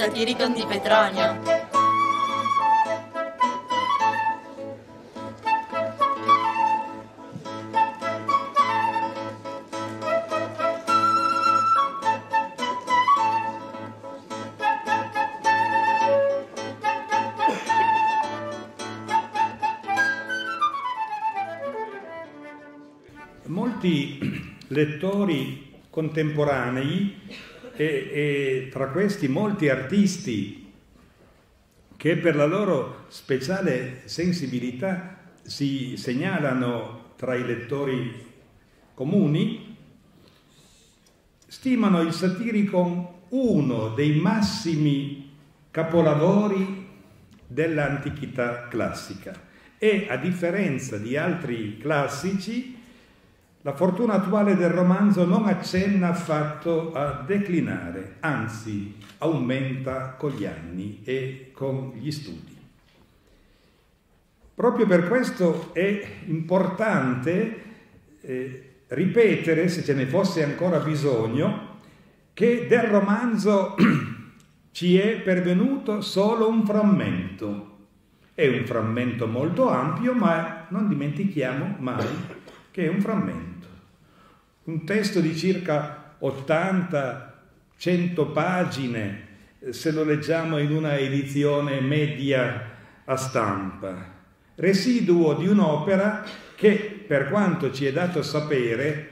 Satiricon di Petronio. Molti lettori contemporanei e, e tra questi molti artisti che per la loro speciale sensibilità si segnalano tra i lettori comuni, stimano il satirico uno dei massimi capolavori dell'antichità classica. E a differenza di altri classici la fortuna attuale del romanzo non accenna affatto a declinare, anzi aumenta con gli anni e con gli studi. Proprio per questo è importante eh, ripetere, se ce ne fosse ancora bisogno, che del romanzo ci è pervenuto solo un frammento. È un frammento molto ampio, ma non dimentichiamo mai che è un frammento un testo di circa 80-100 pagine, eh, se lo leggiamo in una edizione media a stampa, residuo di un'opera che, per quanto ci è dato sapere,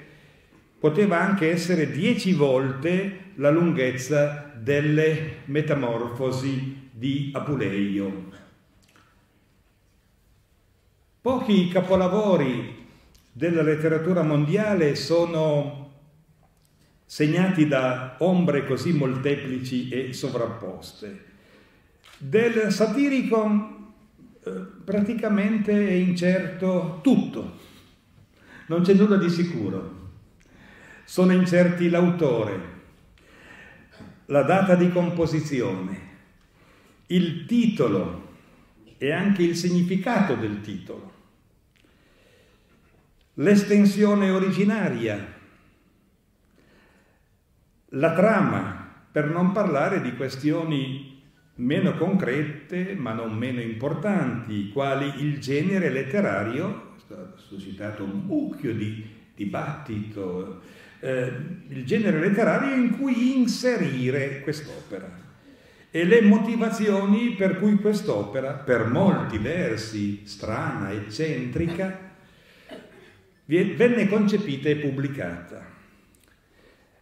poteva anche essere dieci volte la lunghezza delle metamorfosi di Apuleio. Pochi capolavori della letteratura mondiale sono segnati da ombre così molteplici e sovrapposte. Del satirico eh, praticamente è incerto tutto, non c'è nulla di sicuro. Sono incerti l'autore, la data di composizione, il titolo e anche il significato del titolo l'estensione originaria, la trama, per non parlare di questioni meno concrete ma non meno importanti, quali il genere letterario, ha suscitato un mucchio di dibattito, eh, il genere letterario in cui inserire quest'opera e le motivazioni per cui quest'opera, per molti versi strana, eccentrica, venne concepita e pubblicata.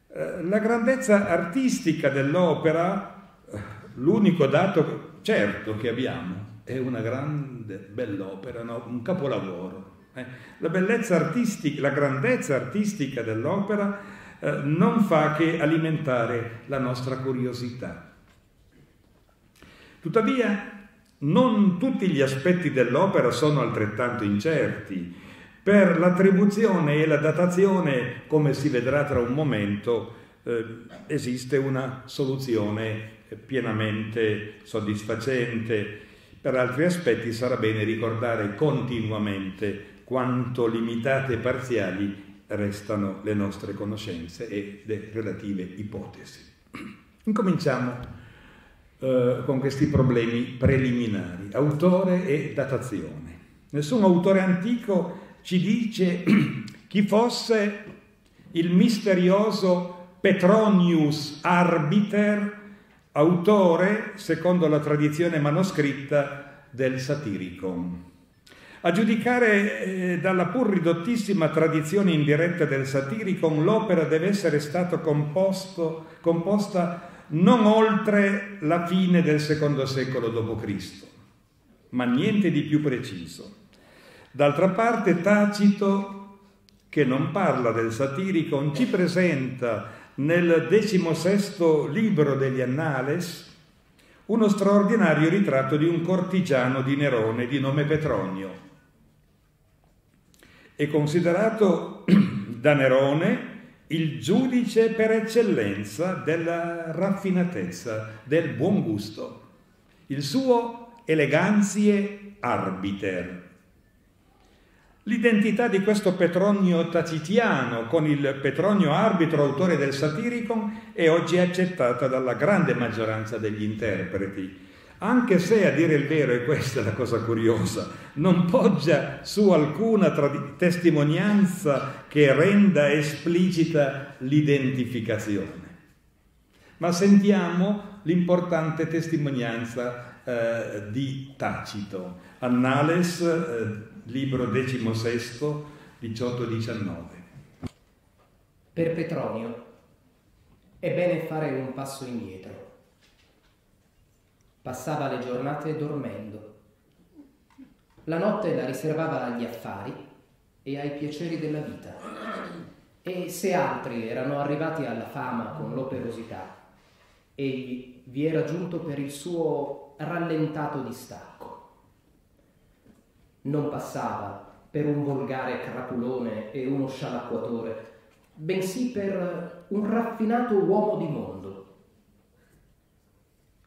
Eh, la grandezza artistica dell'opera, eh, l'unico dato certo che abbiamo, è una grande, bell'opera, no? un capolavoro. Eh. La bellezza artistica, la grandezza artistica dell'opera non fa che alimentare la nostra curiosità. Tuttavia, non tutti gli aspetti dell'opera sono altrettanto incerti per l'attribuzione e la datazione, come si vedrà tra un momento, eh, esiste una soluzione pienamente soddisfacente. Per altri aspetti sarà bene ricordare continuamente quanto limitate e parziali restano le nostre conoscenze e le relative ipotesi. Incominciamo eh, con questi problemi preliminari, autore e datazione. Nessun autore antico ci dice chi fosse il misterioso Petronius Arbiter, autore, secondo la tradizione manoscritta, del Satiricon. A giudicare eh, dalla pur ridottissima tradizione indiretta del Satiricon, l'opera deve essere stata composta non oltre la fine del secondo secolo d.C., ma niente di più preciso. D'altra parte Tacito, che non parla del Satiricon, ci presenta nel decimosesto libro degli Annales uno straordinario ritratto di un cortigiano di Nerone di nome Petronio. È considerato da Nerone il giudice per eccellenza della raffinatezza, del buon gusto, il suo eleganzie arbiter, L'identità di questo Petronio tacitiano con il Petronio arbitro autore del Satiricon è oggi accettata dalla grande maggioranza degli interpreti, anche se a dire il vero, e questa è la cosa curiosa, non poggia su alcuna trad- testimonianza che renda esplicita l'identificazione. Ma sentiamo l'importante testimonianza eh, di Tacito, Annales, eh, libro XVI, 18-19. Per Petronio è bene fare un passo indietro. Passava le giornate dormendo. La notte la riservava agli affari e ai piaceri della vita. E se altri erano arrivati alla fama con l'operosità, egli vi era giunto per il suo rallentato distacco non passava per un volgare crapulone e uno scialacquatore, bensì per un raffinato uomo di mondo.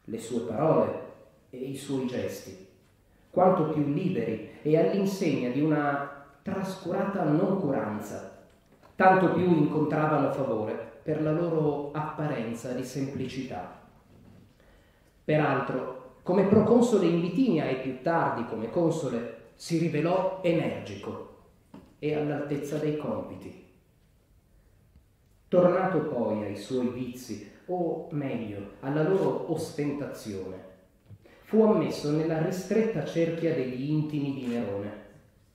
Le sue parole e i suoi gesti, quanto più liberi e all'insegna di una trascurata noncuranza, tanto più incontravano favore per la loro apparenza di semplicità. Peraltro, come proconsole in Bitinia e più tardi come console si rivelò energico e all'altezza dei compiti. Tornato poi ai suoi vizi, o meglio, alla loro ostentazione, fu ammesso nella ristretta cerchia degli intimi di Nerone,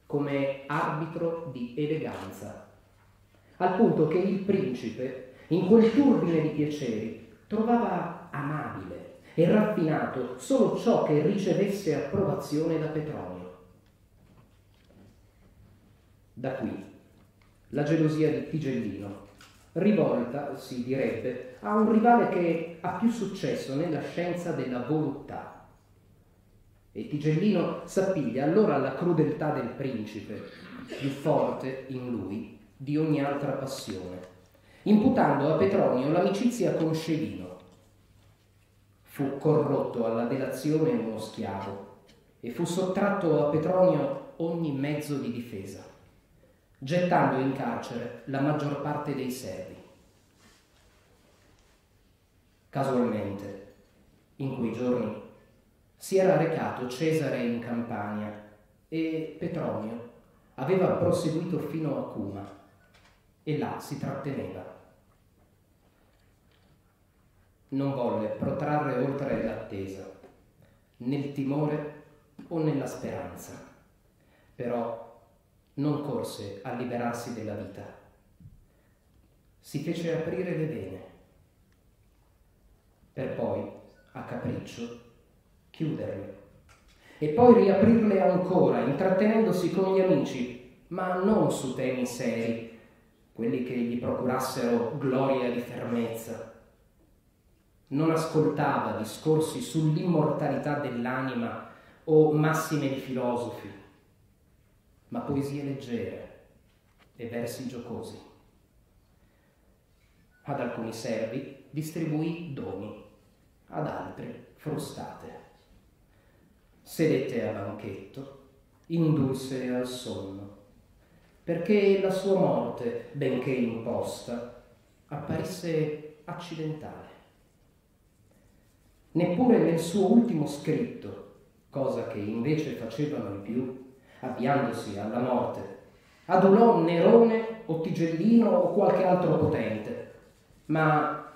come arbitro di eleganza, al punto che il principe, in quel turbine di piaceri, trovava amabile e raffinato solo ciò che ricevesse approvazione da Petronio. Da qui la gelosia di Tigellino, rivolta, si direbbe, a un rivale che ha più successo nella scienza della voluttà. E Tigellino s'appiglia allora alla crudeltà del principe, più forte in lui di ogni altra passione, imputando a Petronio l'amicizia con Scevino. Fu corrotto alla delazione uno schiavo e fu sottratto a Petronio ogni mezzo di difesa gettando in carcere la maggior parte dei servi. Casualmente, in quei giorni, si era recato Cesare in Campania e Petronio aveva proseguito fino a Cuma e là si tratteneva. Non volle protrarre oltre l'attesa, nel timore o nella speranza, però non corse a liberarsi della vita, si fece aprire le vene, per poi, a capriccio, chiuderle. E poi riaprirle ancora, intrattenendosi con gli amici, ma non su temi seri, quelli che gli procurassero gloria di fermezza. Non ascoltava discorsi sull'immortalità dell'anima o massime di filosofi ma poesie leggere e versi giocosi. Ad alcuni servi distribuì doni, ad altri frustate. Sedette a banchetto, indulse al sonno, perché la sua morte, benché imposta, apparisse accidentale. Neppure nel suo ultimo scritto, cosa che invece facevano i più, avviandosi alla morte, adulò Nerone o Tigellino o qualche altro potente, ma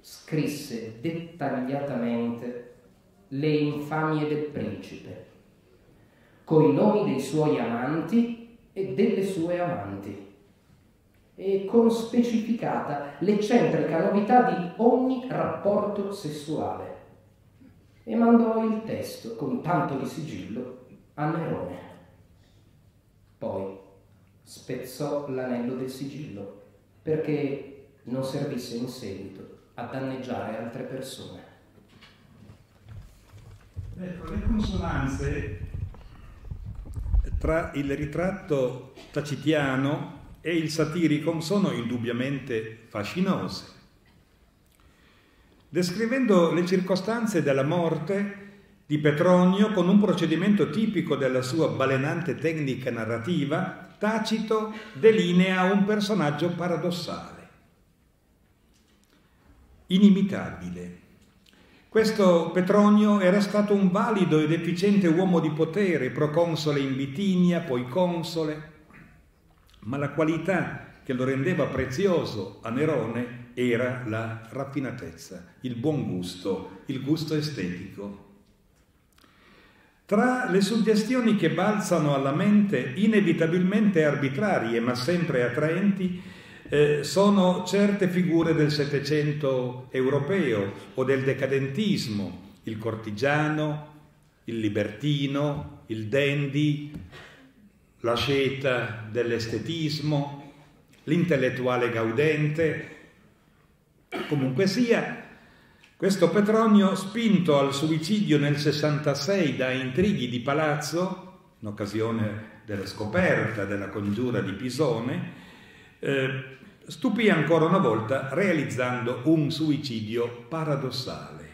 scrisse dettagliatamente le infamie del principe, coi nomi dei suoi amanti e delle sue amanti, e con specificata l'eccentrica novità di ogni rapporto sessuale, e mandò il testo con tanto di sigillo a Nerone. Poi spezzò l'anello del sigillo perché non servisse in seguito a danneggiare altre persone. Ecco, le consonanze tra il ritratto tacitiano e il satiricon sono indubbiamente fascinose. Descrivendo le circostanze della morte, di Petronio con un procedimento tipico della sua balenante tecnica narrativa, Tacito delinea un personaggio paradossale, inimitabile. Questo Petronio era stato un valido ed efficiente uomo di potere, proconsole in Bitinia, poi console, ma la qualità che lo rendeva prezioso a Nerone era la raffinatezza, il buon gusto, il gusto estetico. Tra le suggestioni che balzano alla mente, inevitabilmente arbitrarie ma sempre attraenti, eh, sono certe figure del Settecento europeo o del decadentismo, il cortigiano, il libertino, il dandy, la sceta dell'estetismo, l'intellettuale gaudente. Comunque sia, questo Petronio, spinto al suicidio nel 66 da intrighi di palazzo, in occasione della scoperta della congiura di Pisone, eh, stupì ancora una volta realizzando un suicidio paradossale,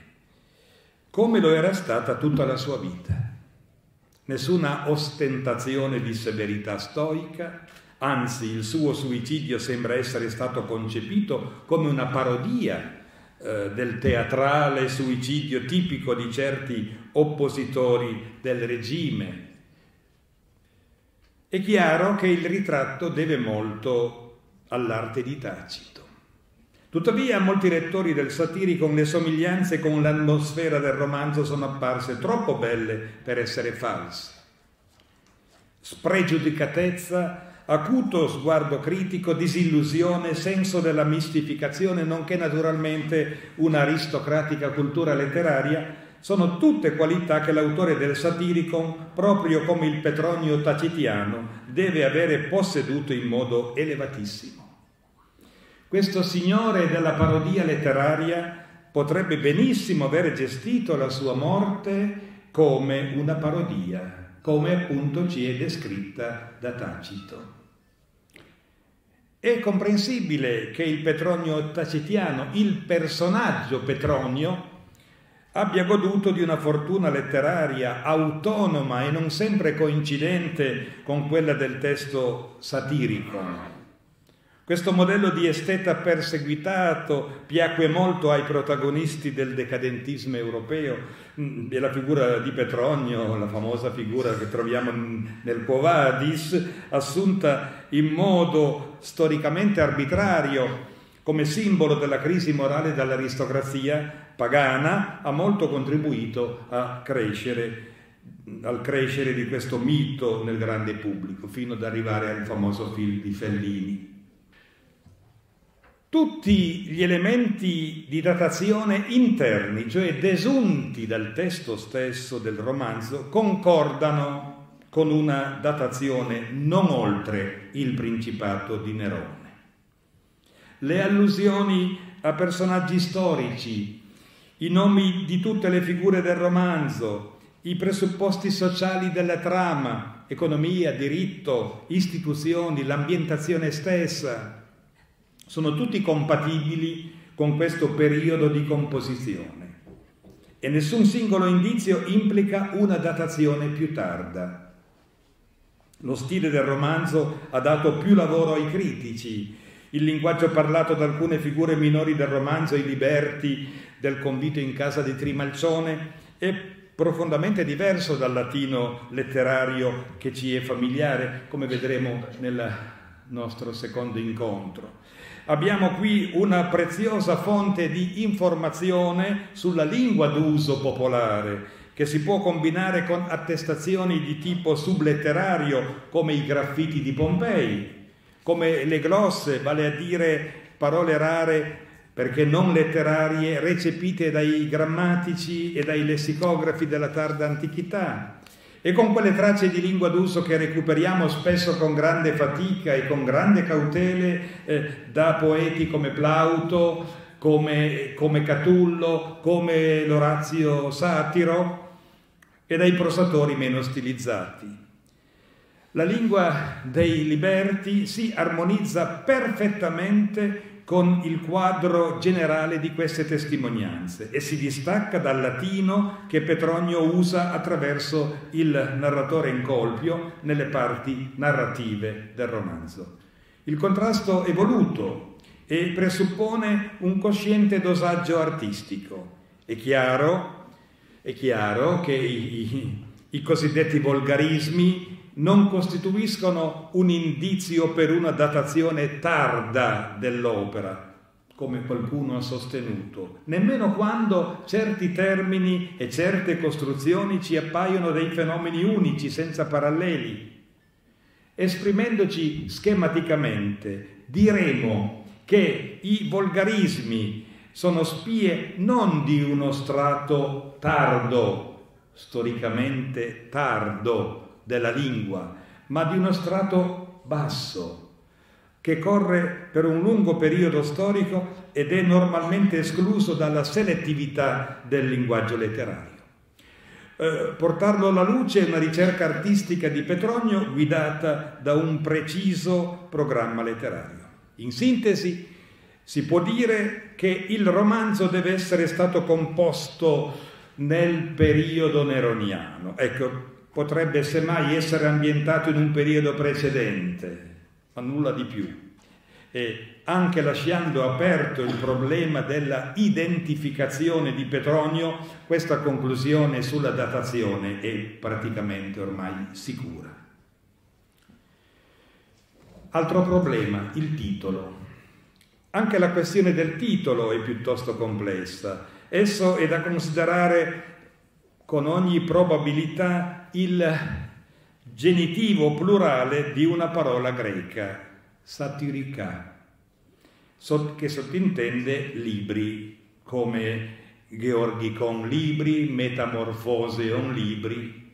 come lo era stata tutta la sua vita. Nessuna ostentazione di severità stoica, anzi il suo suicidio sembra essere stato concepito come una parodia eh, del teatrale suicidio tipico di certi oppositori del regime. È chiaro che il ritratto deve molto all'arte di Tacito. Tuttavia molti lettori del satirico le somiglianze con l'atmosfera del romanzo sono apparse troppo belle per essere false. Spregiudicatezza acuto sguardo critico, disillusione, senso della mistificazione, nonché naturalmente un'aristocratica cultura letteraria, sono tutte qualità che l'autore del Satiricon, proprio come il Petronio tacitiano, deve avere posseduto in modo elevatissimo. Questo signore della parodia letteraria potrebbe benissimo aver gestito la sua morte come una parodia, come appunto ci è descritta da Tacito. È comprensibile che il Petronio tacitiano, il personaggio Petronio, abbia goduto di una fortuna letteraria autonoma e non sempre coincidente con quella del testo satirico. Questo modello di esteta perseguitato piacque molto ai protagonisti del decadentismo europeo mm, e la figura di Petronio, la famosa figura che troviamo nel Quo Vadis, assunta in modo storicamente arbitrario come simbolo della crisi morale dall'aristocrazia pagana, ha molto contribuito crescere al crescere di questo mito nel grande pubblico, fino ad arrivare al famoso film di Fellini. Tutti gli elementi di datazione interni, cioè desunti dal testo stesso del romanzo, concordano con una datazione non oltre il principato di Nerone. Le allusioni a personaggi storici, i nomi di tutte le figure del romanzo, i presupposti sociali della trama, economia, diritto, istituzioni, l'ambientazione stessa, sono tutti compatibili con questo periodo di composizione e nessun singolo indizio implica una datazione più tarda. Lo stile del romanzo ha dato più lavoro ai critici, il linguaggio parlato da alcune figure minori del romanzo, i liberti del convito in casa di Trimalcione, è profondamente diverso dal latino letterario che ci è familiare, come vedremo nel nostro secondo incontro. Abbiamo qui una preziosa fonte di informazione sulla lingua d'uso popolare che si può combinare con attestazioni di tipo subletterario come i graffiti di Pompei, come le glosse, vale a dire parole rare perché non letterarie recepite dai grammatici e dai lessicografi della tarda antichità, e con quelle tracce di lingua d'uso che recuperiamo spesso con grande fatica e con grande cautele eh, da poeti come Plauto, come, come Catullo, come l'Orazio Satiro e dai prosatori meno stilizzati. La lingua dei liberti si armonizza perfettamente con il quadro generale di queste testimonianze e si distacca dal latino che Petronio usa attraverso il narratore in colpio nelle parti narrative del romanzo. Il contrasto è voluto e presuppone un cosciente dosaggio artistico. È chiaro, è chiaro che i, i, i cosiddetti volgarismi non costituiscono un indizio per una datazione tarda dell'opera, come qualcuno ha sostenuto, nemmeno quando certi termini e certe costruzioni ci appaiono dei fenomeni unici, senza paralleli. Esprimendoci schematicamente, diremo che i volgarismi sono spie non di uno strato tardo, storicamente tardo, della lingua, ma di uno strato basso che corre per un lungo periodo storico ed è normalmente escluso dalla selettività del linguaggio letterario. Eh, portarlo alla luce è una ricerca artistica di Petronio guidata da un preciso programma letterario. In sintesi, si può dire che il romanzo deve essere stato composto nel periodo neroniano. Ecco, potrebbe semmai essere ambientato in un periodo precedente, ma nulla di più. E anche lasciando aperto il problema della identificazione di Petronio, questa conclusione sulla datazione è praticamente ormai sicura. Altro problema, il titolo. Anche la questione del titolo è piuttosto complessa. Esso è da considerare con ogni probabilità il genitivo plurale di una parola greca, satirica, che sottintende libri come Georgicon libri, Metamorphoseon libri.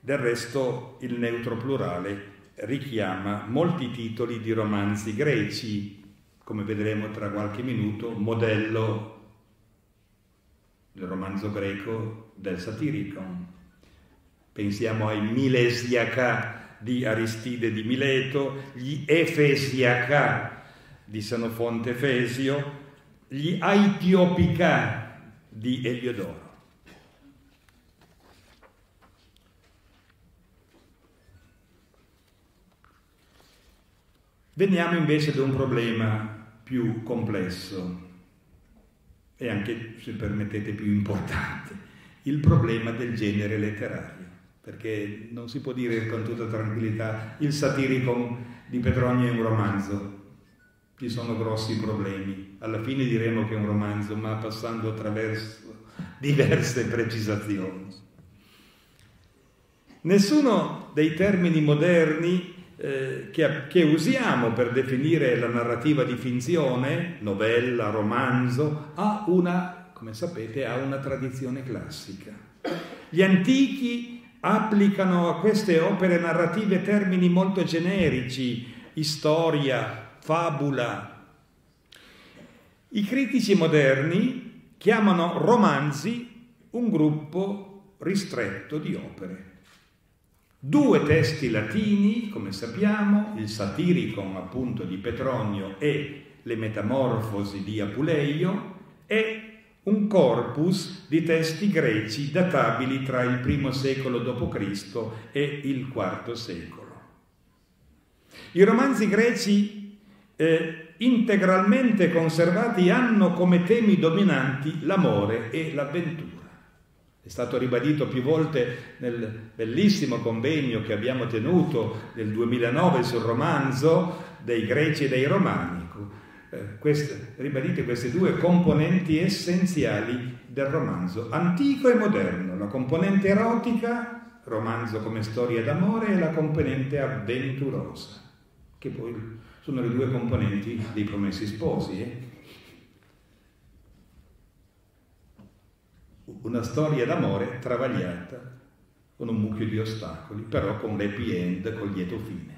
Del resto il neutro plurale richiama molti titoli di romanzi greci, come vedremo tra qualche minuto, modello del romanzo greco del Satiricon. Pensiamo ai Milesiaca di Aristide di Mileto, gli Efesiaca di Sanofonte Efesio, gli Aetiopica di Eliodoro. Veniamo invece ad un problema più complesso e anche, se permettete, più importante, il problema del genere letterario, perché non si può dire con tutta tranquillità il satirico di Petronio è un romanzo, ci sono grossi problemi, alla fine diremo che è un romanzo, ma passando attraverso diverse precisazioni. Nessuno dei termini moderni eh, che, che, usiamo per definire la narrativa di finzione, novella, romanzo, ha una, come sapete, ha una tradizione classica. Gli antichi applicano a queste opere narrative termini molto generici, storia, fabula. I critici moderni chiamano romanzi un gruppo ristretto di opere. Due testi latini, come sappiamo, il Satiricon appunto di Petronio e le Metamorfosi di Apuleio e un corpus di testi greci databili tra il I secolo d.C. e il IV secolo. I romanzi greci eh, integralmente conservati hanno come temi dominanti l'amore e l'avventura. È stato ribadito più volte nel bellissimo convegno che abbiamo tenuto nel 2009 sul romanzo dei greci e dei romani. Eh, queste, ribadite queste due componenti essenziali del romanzo, antico e moderno, la componente erotica, romanzo come storia d'amore, e la componente avventurosa, che poi sono le due componenti dei promessi sposi. Eh? una storia d'amore travagliata con un mucchio di ostacoli, però con l'happy end, con lieto fine.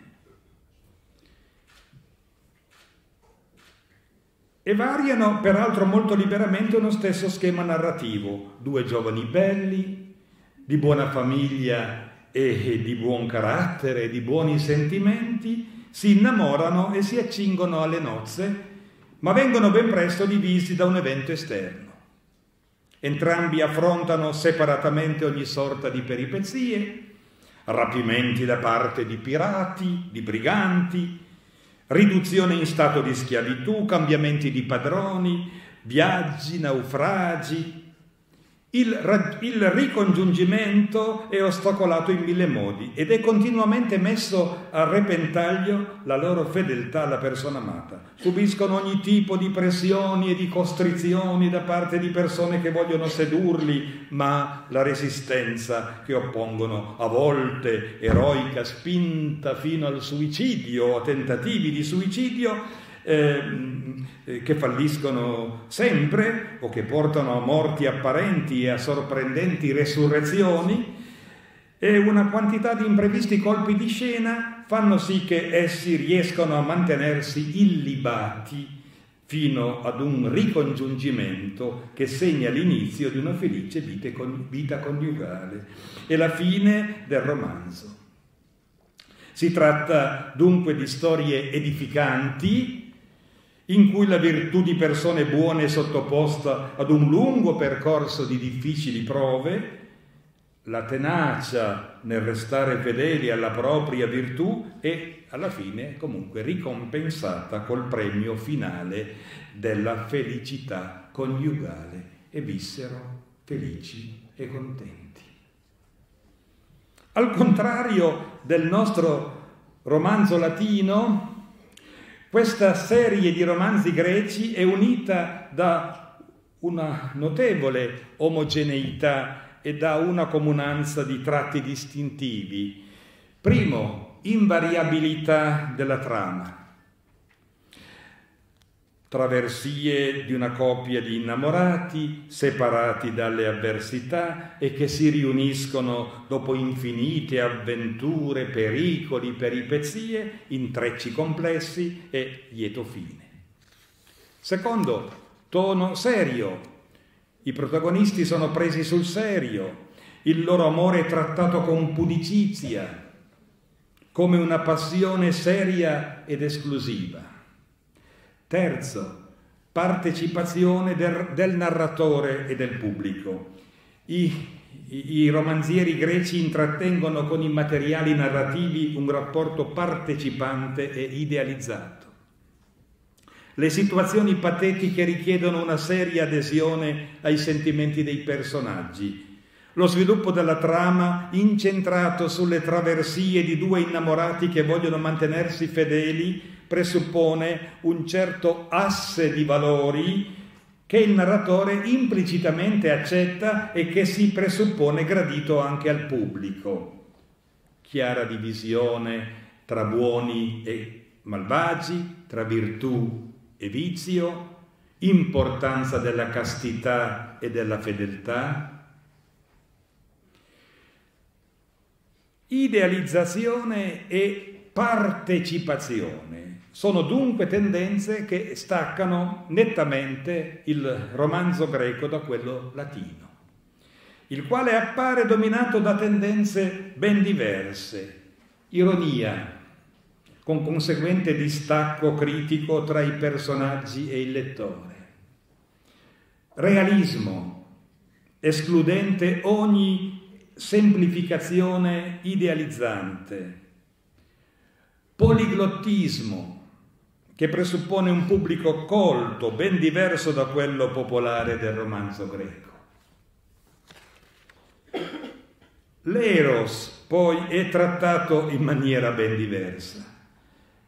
E variano peraltro molto liberamente uno stesso schema narrativo, due giovani belli, di buona famiglia e di buon carattere, di buoni sentimenti, si innamorano e si accingono alle nozze ma vengono ben presto divisi da un evento esterno. Entrambi affrontano separatamente ogni sorta di peripezie, rapimenti da parte di pirati, di briganti, riduzione in stato di schiavitù, cambiamenti di padroni, viaggi, naufragi, il, il, ricongiungimento è ostacolato in mille modi ed è continuamente messo a repentaglio la loro fedeltà alla persona amata. Subiscono ogni tipo di pressioni e di costrizioni da parte di persone che vogliono sedurli, ma la resistenza che oppongono a volte eroica, spinta fino al suicidio, a tentativi di suicidio, Ehm, eh, che falliscono sempre o che portano a morti apparenti e a sorprendenti resurrezioni e una quantità di imprevisti colpi di scena fanno sì che essi riescano a mantenersi illibati fino ad un ricongiungimento che segna l'inizio di una felice vita coniugale e la fine del romanzo. Si tratta dunque di storie edificanti, in cui la virtù di persone buone è sottoposta ad un lungo percorso di difficili prove, la tenacia nel restare fedeli alla propria virtù è alla fine comunque ricompensata col premio finale della felicità coniugale e vissero felici e contenti. Al contrario del nostro romanzo latino, questa serie di romanzi greci è unita da una notevole omogeneità e da una comunanza di tratti distintivi. Primo, invariabilità della trama traversie di una coppia di innamorati separati dalle avversità e che si riuniscono dopo infinite avventure, pericoli, peripezie, intrecci complessi e lieto fine. Secondo, tono serio. I protagonisti sono presi sul serio, il loro amore è trattato con pudicizia, come una passione seria ed esclusiva. Terzo, partecipazione del, del narratore e del pubblico. I, i, I romanzieri greci intrattengono con i materiali narrativi un rapporto partecipante e idealizzato. Le situazioni patetiche richiedono una seria adesione ai sentimenti dei personaggi. Lo sviluppo della trama, incentrato sulle traversie di due innamorati che vogliono mantenersi fedeli, presuppone un certo asse di valori che il narratore implicitamente accetta e che si presuppone gradito anche al pubblico. Chiara divisione tra buoni e malvagi, tra virtù e vizio, importanza della castità e della fedeltà, idealizzazione e partecipazione sono dunque tendenze che staccano nettamente il romanzo greco da quello latino, il quale appare dominato da tendenze ben diverse, ironia, con conseguente distacco critico tra i personaggi e il lettore, realismo, escludente ogni semplificazione idealizzante, poliglottismo, che presuppone un pubblico colto, ben diverso da quello popolare del romanzo greco. L'eros poi è trattato in maniera ben diversa.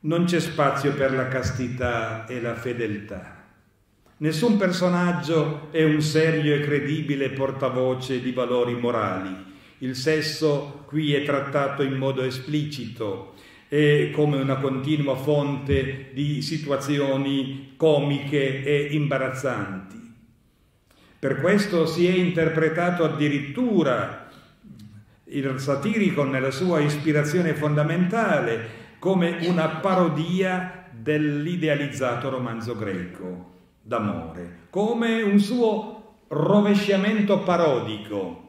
Non c'è spazio per la castità e la fedeltà. Nessun personaggio è un serio e credibile portavoce di valori morali. Il sesso qui è trattato in modo esplicito, è come una continua fonte di situazioni comiche e imbarazzanti. Per questo si è interpretato addirittura il satirico nella sua ispirazione fondamentale come una parodia dell'idealizzato romanzo greco d'amore, come un suo rovesciamento parodico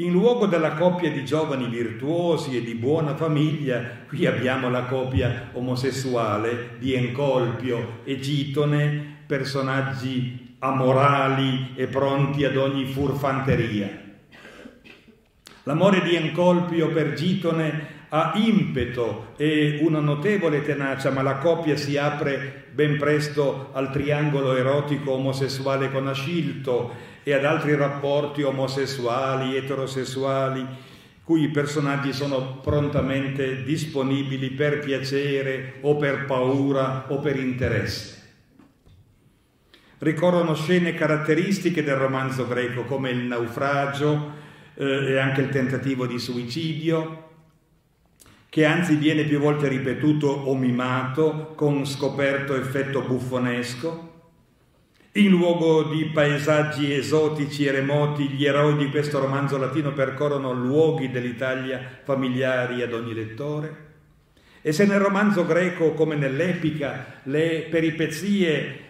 In luogo della coppia di giovani virtuosi e di buona famiglia, qui abbiamo la coppia omosessuale di Encolpio e Gitone, personaggi amorali e pronti ad ogni furfanteria. L'amore di Encolpio per Gitone ha impeto e una notevole tenacia, ma la coppia si apre ben presto al triangolo erotico omosessuale con Ascilto e ad altri rapporti omosessuali, eterosessuali, cui i personaggi sono prontamente disponibili per piacere o per paura o per interesse. Ricorrono scene caratteristiche del romanzo greco come il naufragio eh, e anche il tentativo di suicidio, che anzi viene più volte ripetuto o mimato con scoperto effetto buffonesco, in luogo di paesaggi esotici e remoti, gli eroi di questo romanzo latino percorrono luoghi dell'Italia familiari ad ogni lettore. E se nel romanzo greco, come nell'epica, le peripezie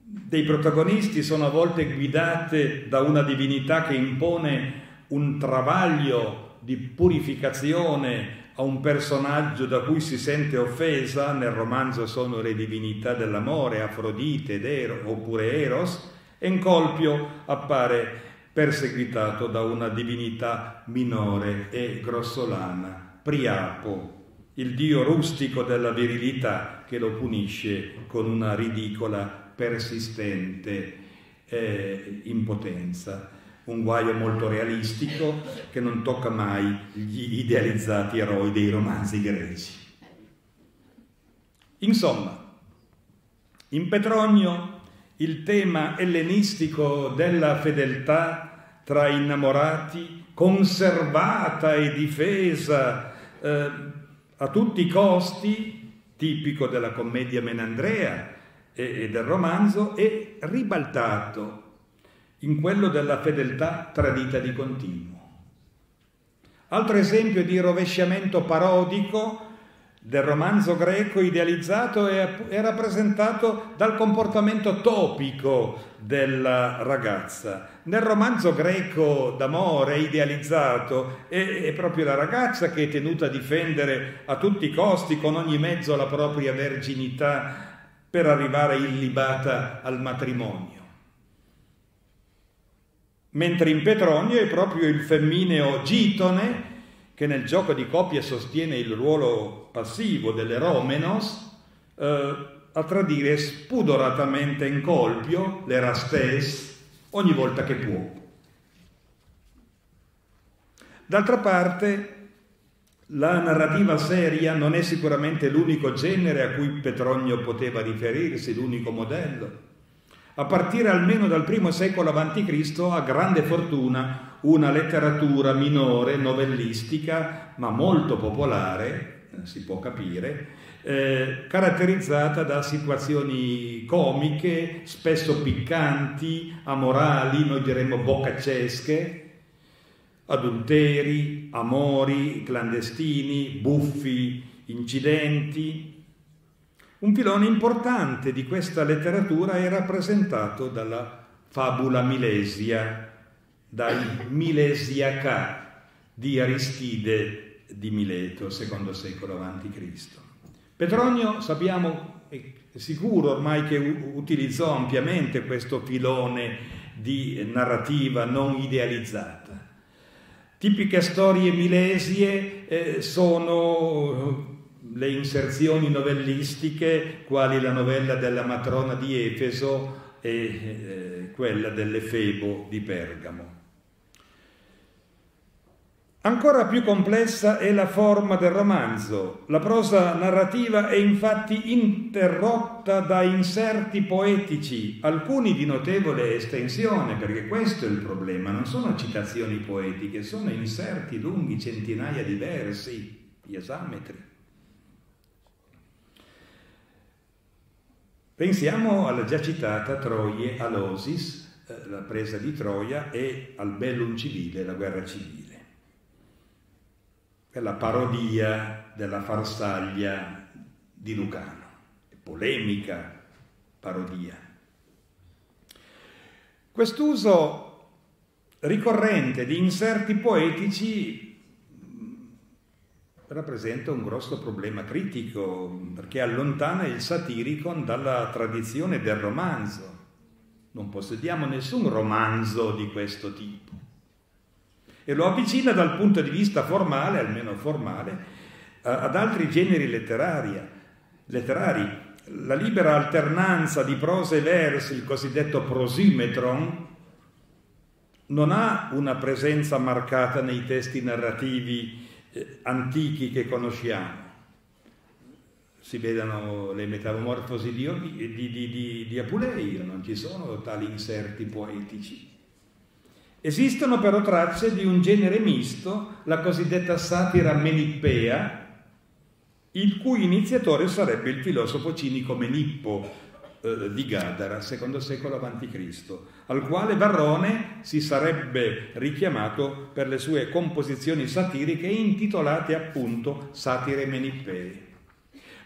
dei protagonisti sono a volte guidate da una divinità che impone un travaglio di purificazione a un personaggio da cui si sente offesa, nel romanzo sono le divinità dell'amore, Afrodite ed Eros, oppure Eros, Encolpio appare perseguitato da una divinità minore e grossolana, Priapo, il dio rustico della virilità che lo punisce con una ridicola, persistente eh, impotenza un guaio molto realistico che non tocca mai gli idealizzati eroi dei romanzi greci. Insomma, in Petronio il tema ellenistico della fedeltà tra innamorati, conservata e difesa eh, a tutti i costi, tipico della commedia Menandrea e, e del romanzo, è ribaltato in quello della fedeltà tradita di continuo. Altro esempio di rovesciamento parodico del romanzo greco idealizzato è, rappresentato dal comportamento topico della ragazza. Nel romanzo greco d'amore idealizzato è, proprio la ragazza che è tenuta a difendere a tutti i costi, con ogni mezzo, la propria verginità per arrivare illibata al matrimonio mentre in Petronio è proprio il femmineo Gitone che nel gioco di coppia sostiene il ruolo passivo dell'eromenos eh, a tradire spudoratamente in colpio l'erastes ogni volta che può. D'altra parte, la narrativa seria non è sicuramente l'unico genere a cui Petronio poteva riferirsi, l'unico modello a partire almeno dal primo secolo a.C. ha grande fortuna una letteratura minore, novellistica, ma molto popolare, eh, si può capire, eh, caratterizzata da situazioni comiche, spesso piccanti, amorali, noi diremmo boccaccesche, adulteri, amori clandestini, buffi incidenti, un filone importante di questa letteratura è rappresentato dalla fabula Milesia, dai Milesiaca di Aristide di Mileto, secondo secolo a.C. Petronio sappiamo, è sicuro ormai che utilizzò ampiamente questo filone di narrativa non idealizzata. Tipiche storie milesie eh, sono le inserzioni novellistiche, quali la novella della matrona di Efeso e eh, quella dell'Efebo di Pergamo. Ancora più complessa è la forma del romanzo. La prosa narrativa è infatti interrotta da inserti poetici, alcuni di notevole estensione, perché questo è il problema, non sono citazioni poetiche, sono inserti lunghi centinaia di versi, di esametri. Pensiamo alla già citata Troie Alosis, eh, la presa di Troia, e al Bellum civile, la guerra civile. È la parodia della farsaglia di Lucano, polemica parodia. Quest'uso ricorrente di inserti poetici rappresenta un grosso problema critico perché allontana il satiricon dalla tradizione del romanzo. Non possediamo nessun romanzo di questo tipo e lo avvicina dal punto di vista formale, almeno formale, ad altri generi letterari. La libera alternanza di prosa e versi, il cosiddetto prosimetron, non ha una presenza marcata nei testi narrativi eh, antichi che conosciamo. Si vedono le metamorfosi di, di, di, di Apuleio, non ci sono tali inserti poetici. Esistono però tracce di un genere misto, la cosiddetta satira menippea, il cui iniziatore sarebbe il filosofo cinico Menippo eh, di Gadara, secondo secolo a.C., al quale Varrone si sarebbe richiamato per le sue composizioni satiriche intitolate appunto Satire Menippee.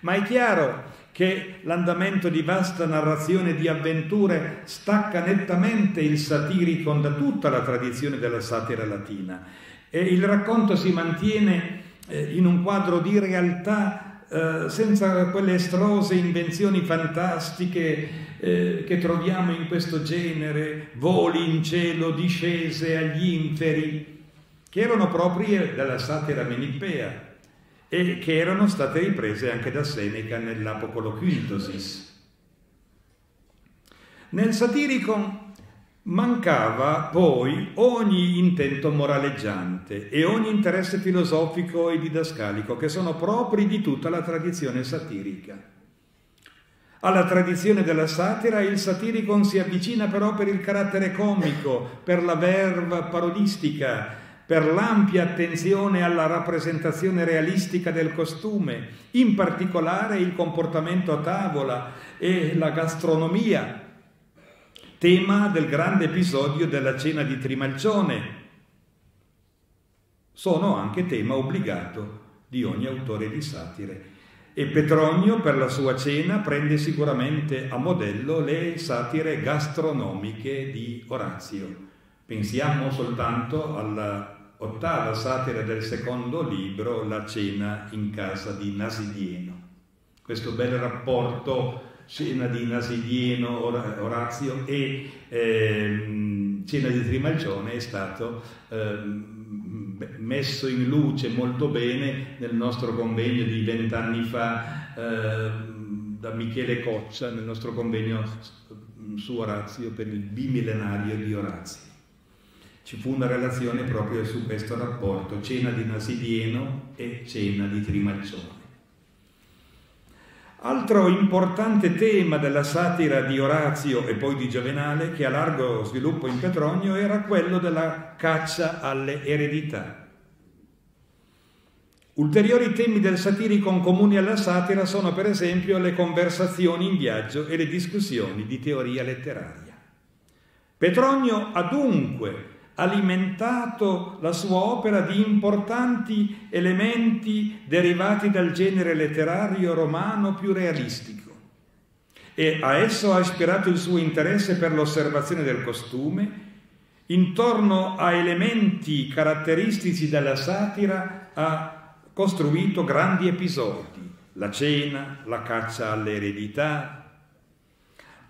Ma è chiaro che l'andamento di vasta narrazione di avventure stacca nettamente il satiricon da tutta la tradizione della satira latina e il racconto si mantiene eh, in un quadro di realtà eh, senza quelle estrose invenzioni fantastiche eh, che troviamo in questo genere, voli in cielo, discese agli inferi, che erano proprie della satira menippea e che erano state riprese anche da Seneca nell'Apocoloquintosis. Nel satirico mancava poi ogni intento moraleggiante e ogni interesse filosofico e didascalico che sono propri di tutta la tradizione satirica. Alla tradizione della satira il satiricon si avvicina però per il carattere comico, per la verva parodistica, per l'ampia attenzione alla rappresentazione realistica del costume, in particolare il comportamento a tavola e la gastronomia, tema del grande episodio della cena di Trimalcione. Sono anche tema obbligato di ogni autore di satire. E Petronio per la sua cena prende sicuramente a modello le satire gastronomiche di Orazio. Pensiamo soltanto alla ottava satira del secondo libro, La cena in casa di Nasidieno. Questo bel rapporto cena di Nasidieno, Orazio e eh, cena di Trimalcione è stato eh, messo in luce molto bene nel nostro convegno di vent'anni fa eh, da Michele Coccia, nel nostro convegno su Orazio per il bimillenario di Orazio ci fu una relazione proprio su questo rapporto, cena di Nasidieno e cena di Trimalcione. Altro importante tema della satira di Orazio e poi di Giovenale, che ha largo sviluppo in Petronio, era quello della caccia alle eredità. Ulteriori temi del satiricon comuni alla satira sono per esempio le conversazioni in viaggio e le discussioni di teoria letteraria. Petronio ha dunque alimentato la sua opera di importanti elementi derivati dal genere letterario romano più realistico. E a esso ha ispirato il suo interesse per l'osservazione del costume, intorno a elementi caratteristici della satira ha costruito grandi episodi, la cena, la caccia all'eredità,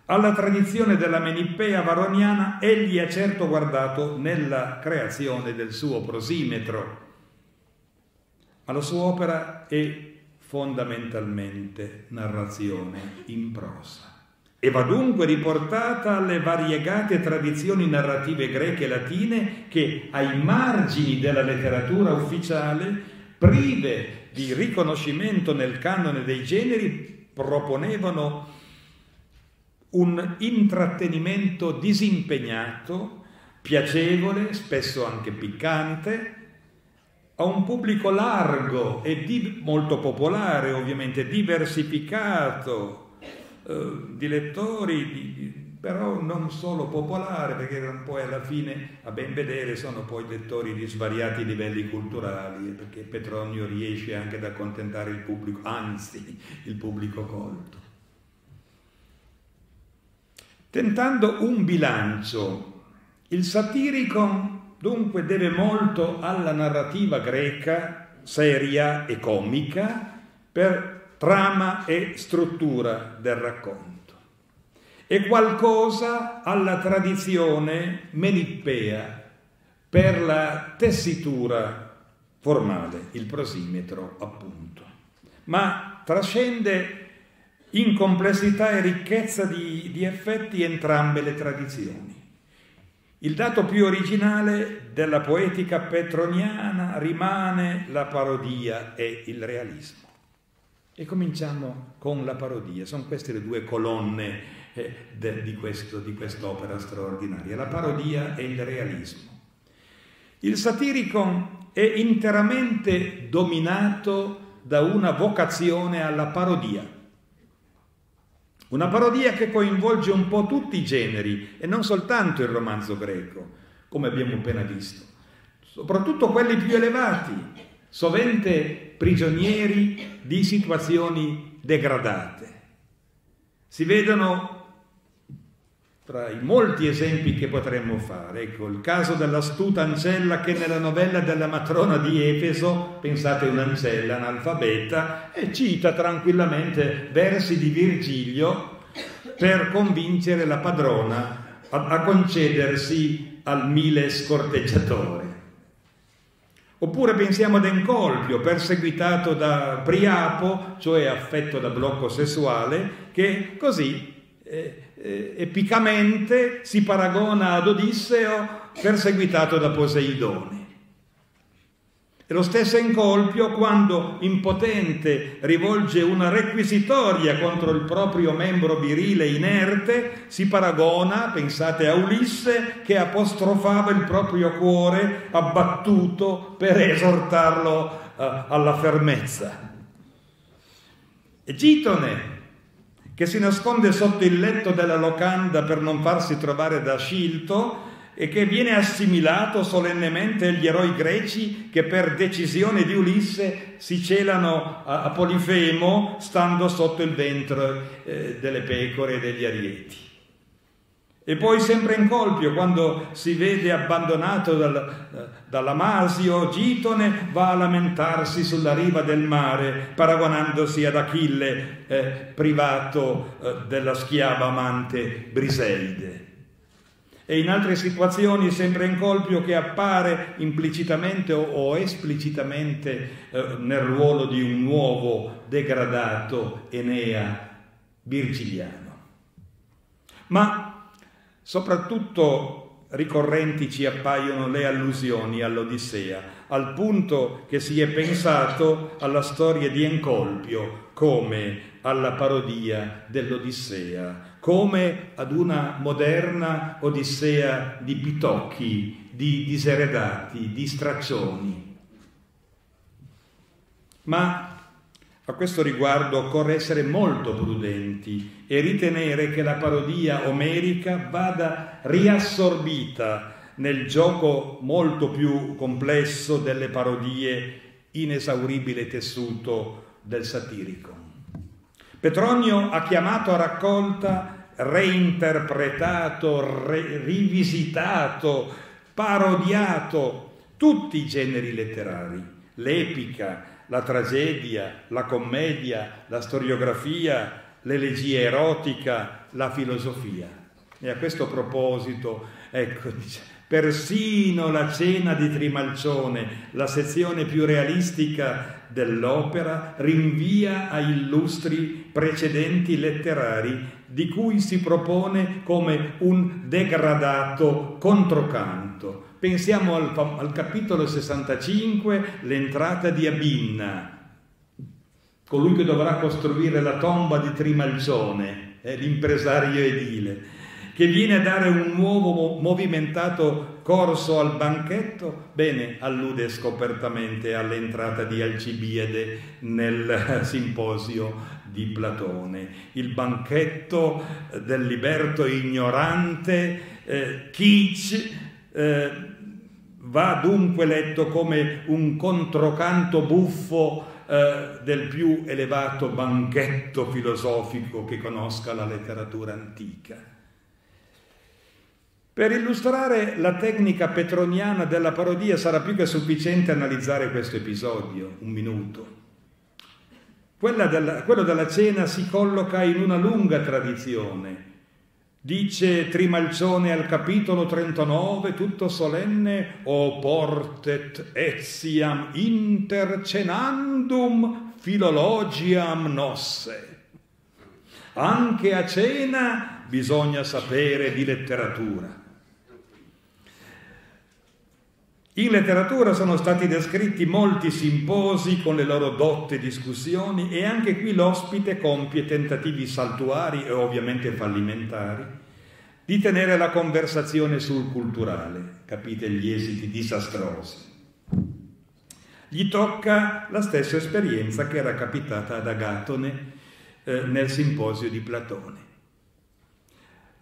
alla tradizione della menippea varoniana egli ha certo guardato nella creazione del suo prosimetro, ma la sua opera è fondamentalmente narrazione in prosa. E va dunque riportata alle variegate tradizioni narrative greche e latine che ai margini della letteratura ufficiale, prive di riconoscimento nel canone dei generi, proponevano un intrattenimento disimpegnato, piacevole, spesso anche piccante, a un pubblico largo e di, molto popolare, ovviamente diversificato, eh, di lettori, di, però non solo popolare, perché poi alla fine, a ben vedere, sono poi lettori di svariati livelli culturali, perché Petronio riesce anche ad accontentare il pubblico, anzi il pubblico colto. Tentando un bilancio, il satirico dunque deve molto alla narrativa greca seria e comica per trama e struttura del racconto. E qualcosa alla tradizione melippea per la tessitura formale, il prosimetro appunto, ma trascende in complessità e ricchezza di, di effetti entrambe le tradizioni. Il dato più originale della poetica petroniana rimane la parodia e il realismo. E cominciamo con la parodia, sono queste le due colonne eh, de, di, questo, di quest'opera straordinaria, la parodia e il realismo. Il satirico è interamente dominato da una vocazione alla parodia. Una parodia che coinvolge un po' tutti i generi e non soltanto il romanzo greco, come abbiamo appena visto, soprattutto quelli più elevati, sovente prigionieri di situazioni degradate. Si vedono tra i molti esempi che potremmo fare. Ecco, il caso dell'astuta ancella che nella novella della matrona di Efeso, pensate un'ancella analfabeta, e cita tranquillamente versi di Virgilio per convincere la padrona a, a concedersi al mile scorteggiatore. Oppure pensiamo ad Encolpio, perseguitato da Priapo, cioè affetto da blocco sessuale, che così eh, eh, epicamente si paragona ad Odisseo perseguitato da Poseidone. E lo stesso Encolpio, quando impotente rivolge una requisitoria contro il proprio membro virile inerte, si paragona, pensate a Ulisse, che apostrofava il proprio cuore abbattuto per esortarlo uh, alla fermezza. E Gitone, che si nasconde sotto il letto della locanda per non farsi trovare da Scilto e che viene assimilato solennemente agli eroi greci che per decisione di Ulisse si celano a, Polifemo stando sotto il ventre eh, delle pecore e degli arieti. E poi sempre in colpio, quando si vede abbandonato dal, dall'Amasio, Gitone va a lamentarsi sulla riva del mare, paragonandosi ad Achille, eh, privato eh, della schiava amante Briseide. E in altre situazioni sempre in colpio che appare implicitamente o, o esplicitamente eh, nel ruolo di un nuovo degradato Enea virgiliano. Ma Soprattutto ricorrenti ci appaiono le allusioni all'Odissea, al punto che si è pensato alla storia di Encolpio come alla parodia dell'Odissea, come ad una moderna Odissea di pitocchi, di diseredati, di straccioni. Ma a questo riguardo occorre essere molto prudenti e ritenere che la parodia omerica vada riassorbita nel gioco molto più complesso delle parodie inesauribile tessuto del satirico. Petronio ha chiamato a raccolta, reinterpretato, re, rivisitato, parodiato tutti i generi letterari, l'epica, la tragedia, la commedia, la storiografia, l'elegia erotica, la filosofia. E a questo proposito, ecco, dice, persino la cena di Trimalcione, la sezione più realistica dell'opera, rinvia a illustri precedenti letterari di cui si propone come un degradato controcanto Pensiamo al, al capitolo 65, l'entrata di Abinna, colui che dovrà costruire la tomba di Trimalcione, eh, l'impresario edile, che viene a dare un nuovo movimentato corso al banchetto, bene, allude scopertamente all'entrata di Alcibiade nel simposio di Platone. Il banchetto del liberto ignorante, eh, kitsch, eh, Va dunque letto come un controcanto buffo eh, del più elevato banchetto filosofico che conosca la letteratura antica. Per illustrare la tecnica petroniana della parodia sarà più che sufficiente analizzare questo episodio, un minuto. Della, quello della cena si colloca in una lunga tradizione. Dice Trimalcione al capitolo 39, tutto solenne, o portet etiam intercenandum philologiam nosse. Anche a cena bisogna sapere di letteratura. In letteratura sono stati descritti molti simposi con le loro dotte discussioni e anche qui l'ospite compie tentativi saltuari e ovviamente fallimentari di tenere la conversazione sul culturale, capite gli esiti disastrosi. Gli tocca la stessa esperienza che era capitata ad Agatone eh, nel simposio di Platone.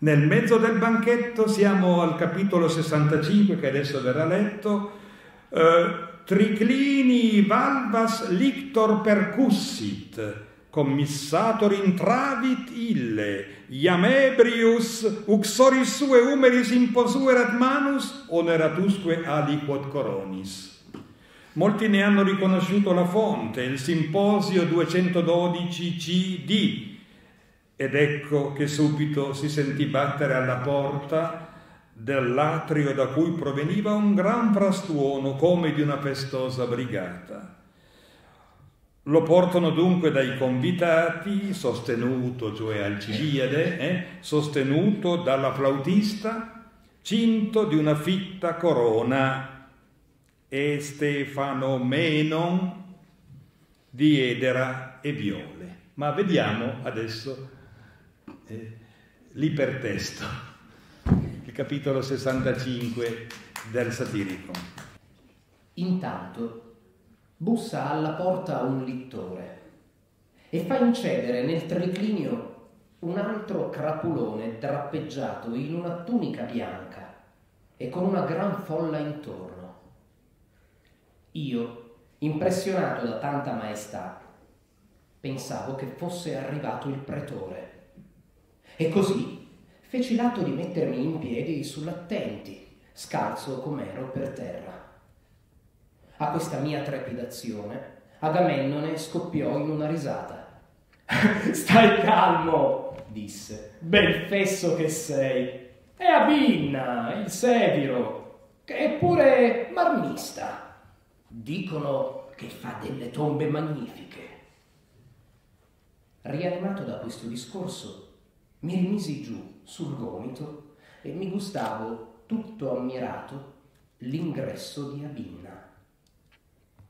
Nel mezzo del banchetto siamo al capitolo 65 che adesso verrà letto. Eh, Triclini valvas lictor percussit, commissator intravit ille, iamebrius uxoris sue humeris imposuerat manus, oneratusque aliquot coronis. Molti ne hanno riconosciuto la fonte, il simposio 212 CD, ed ecco che subito si sentì battere alla porta dell'atrio da cui proveniva un gran frastuono come di una festosa brigata. Lo portano dunque dai convitati, sostenuto, cioè Alcibiade, eh, sostenuto dalla flautista, cinto di una fitta corona, e Stefano Menon di edera e viole. Ma vediamo adesso l'ipertesto, il capitolo 65 del satirico. Intanto bussa alla porta un littore e fa incedere nel triclinio un altro crapulone drappeggiato in una tunica bianca e con una gran folla intorno. Io, impressionato da tanta maestà, pensavo che fosse arrivato il pretore e così feci l'atto di mettermi in piedi sull'attenti, scalzo com'ero per terra. A questa mia trepidazione, Agamennone scoppiò in una risata. Stai calmo, disse, bel fesso che sei. È Abinna, il Seviro, che è pure marmista. Dicono che fa delle tombe magnifiche. Rianimato da questo discorso, mi rimisi giù sul gomito e mi gustavo tutto ammirato l'ingresso di Abinna.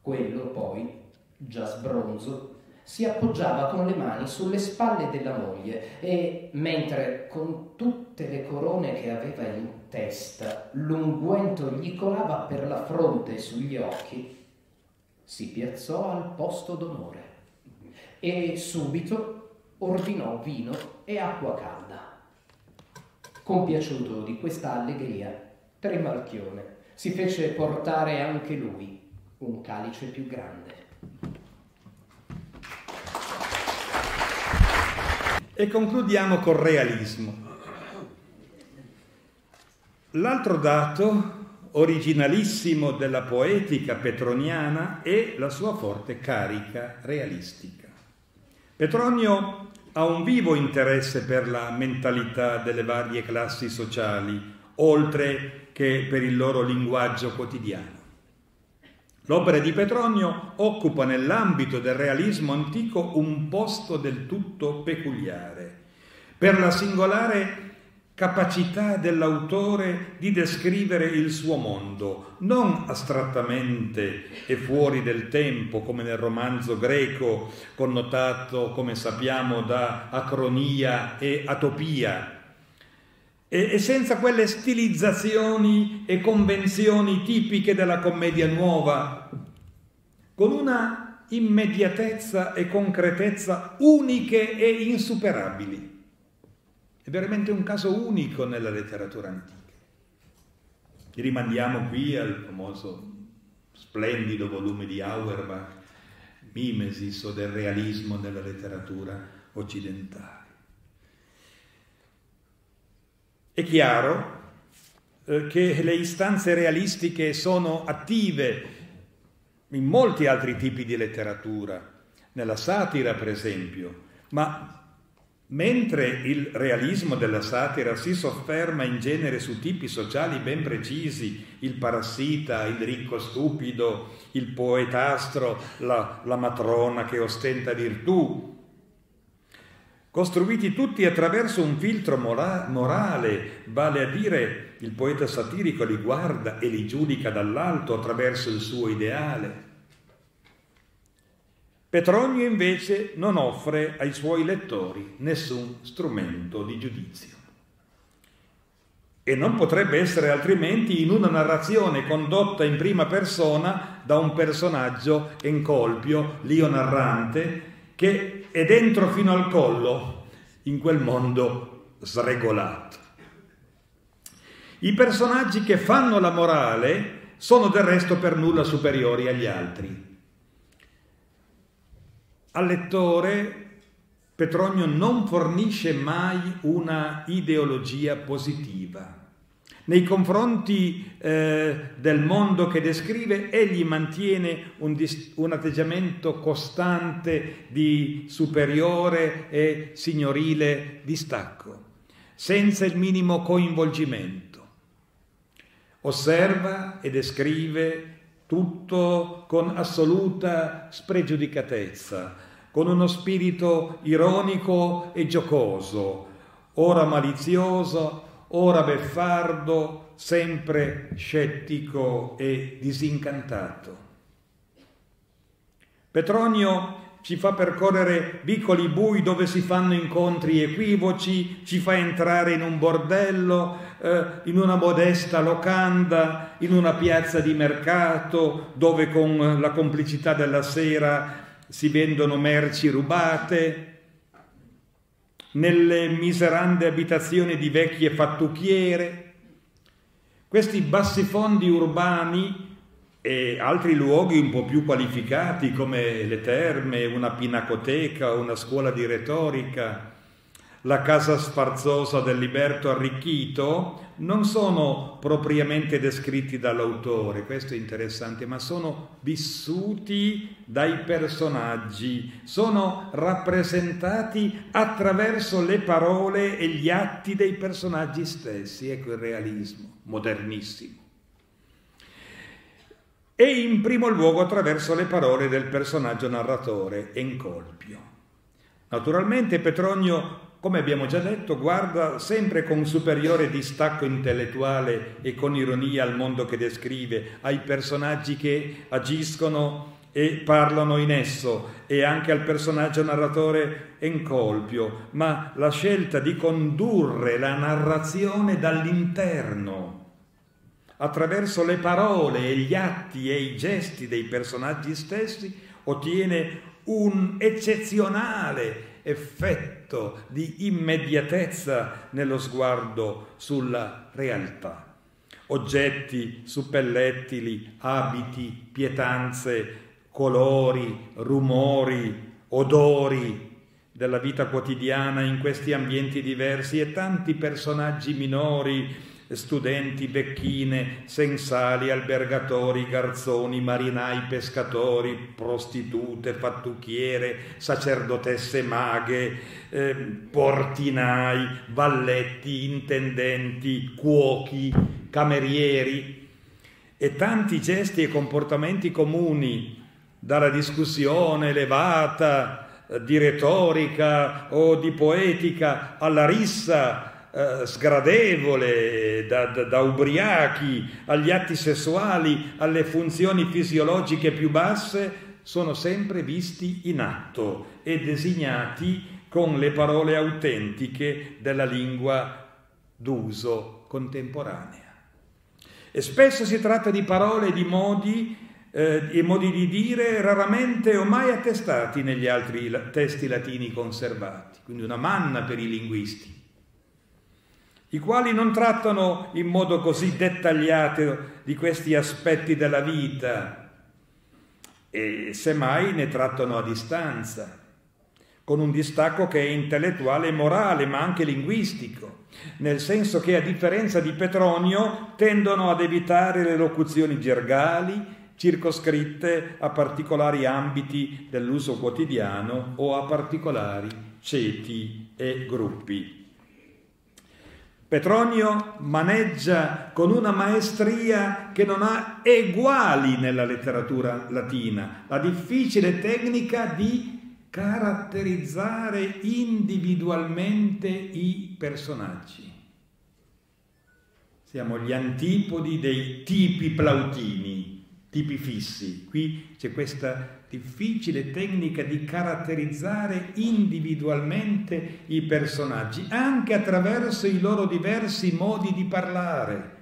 Quello poi, già sbronzo, si appoggiava con le mani sulle spalle della moglie e, mentre con tutte le corone che aveva in testa l'unguento gli colava per la fronte e sugli occhi, si piazzò al posto d'onore e subito ordinò vino e acqua calda. Compiaciuto di questa allegria, Tremalchione si fece portare anche lui un calice più grande. E concludiamo col realismo. L'altro dato originalissimo della poetica petroniana è la sua forte carica realistica. Petronio ha un vivo interesse per la mentalità delle varie classi sociali, oltre che per il loro linguaggio quotidiano. L'opera di Petronio occupa nell'ambito del realismo antico un posto del tutto peculiare, per la singolare capacità dell'autore di descrivere il suo mondo, non astrattamente e fuori del tempo, come nel romanzo greco, connotato, come sappiamo, da acronia e atopia, e, e senza quelle stilizzazioni e convenzioni tipiche della commedia nuova, con una immediatezza e concretezza uniche e insuperabili. È veramente un caso unico nella letteratura antica. Rimandiamo qui al famoso splendido volume di Auerbach, Mimesis o del realismo nella letteratura occidentale. È chiaro eh, che le istanze realistiche sono attive in molti altri tipi di letteratura, nella satira per esempio, ma mentre il realismo della satira si sofferma in genere su tipi sociali ben precisi, il parassita, il ricco stupido, il poetastro, la, la matrona che ostenta virtù, costruiti tutti attraverso un filtro mora- morale, vale a dire il poeta satirico li guarda e li giudica dall'alto attraverso il suo ideale. Petronio invece non offre ai suoi lettori nessun strumento di giudizio. E non potrebbe essere altrimenti in una narrazione condotta in prima persona da un personaggio encolpio, l'io narrante, che è dentro fino al collo in quel mondo sregolato. I personaggi che fanno la morale sono del resto per nulla superiori agli altri. Al lettore Petronio non fornisce mai una ideologia positiva nei confronti eh, del mondo che descrive, egli mantiene un, un, atteggiamento costante di superiore e signorile distacco, senza il minimo coinvolgimento. Osserva e descrive tutto con assoluta spregiudicatezza, con uno spirito ironico e giocoso, ora malizioso, ora beffardo, sempre scettico e disincantato. Petronio ci fa percorrere vicoli bui dove si fanno incontri equivoci, ci fa entrare in un bordello, eh, in una modesta locanda, in una piazza di mercato dove con la complicità della sera si vendono merci rubate, nelle miserande abitazioni di vecchie fattucchiere. Questi bassifondi urbani e altri luoghi un po' più qualificati come le terme, una pinacoteca, una scuola di retorica, la casa sfarzosa del liberto arricchito, non sono propriamente descritti dall'autore, questo è interessante, ma sono vissuti dai personaggi, sono rappresentati attraverso le parole e gli atti dei personaggi stessi, ecco il realismo modernissimo. E in primo luogo attraverso le parole del personaggio narratore, Encolpio. Naturalmente Petronio come abbiamo già detto, guarda sempre con superiore distacco intellettuale e con ironia al mondo che descrive, ai personaggi che agiscono e parlano in esso e anche al personaggio narratore Encolpio, ma la scelta di condurre la narrazione dall'interno attraverso le parole e gli atti e i gesti dei personaggi stessi ottiene un eccezionale effetto di immediatezza nello sguardo sulla realtà. Oggetti suppellettili, abiti, pietanze, colori, rumori, odori della vita quotidiana in questi ambienti diversi e tanti personaggi minori studenti, becchine, sensali, albergatori, garzoni, marinai, pescatori, prostitute, fattucchiere, sacerdotesse maghe, eh, portinai, valletti, intendenti, cuochi, camerieri. E tanti gesti e comportamenti comuni, dalla discussione elevata eh, di retorica o di poetica alla rissa eh, sgradevole, da, da, da ubriachi agli atti sessuali, alle funzioni fisiologiche più basse, sono sempre visti in atto e designati con le parole autentiche della lingua d'uso contemporanea. E spesso si tratta di parole e di modi, eh, e modi di dire raramente o mai attestati negli altri testi latini conservati, quindi una manna per i linguisti i quali non trattano in modo così dettagliato di questi aspetti della vita e semmai ne trattano a distanza, con un distacco che è intellettuale e morale, ma anche linguistico, nel senso che a differenza di Petronio tendono ad evitare le locuzioni gergali, circoscritte a particolari ambiti dell'uso quotidiano o a particolari ceti e gruppi. Petronio maneggia con una maestria che non ha eguali nella letteratura latina la difficile tecnica di caratterizzare individualmente i personaggi. Siamo gli antipodi dei tipi plautini, tipi fissi. Qui c'è questa difficile tecnica di caratterizzare individualmente i personaggi, anche attraverso i loro diversi modi di parlare,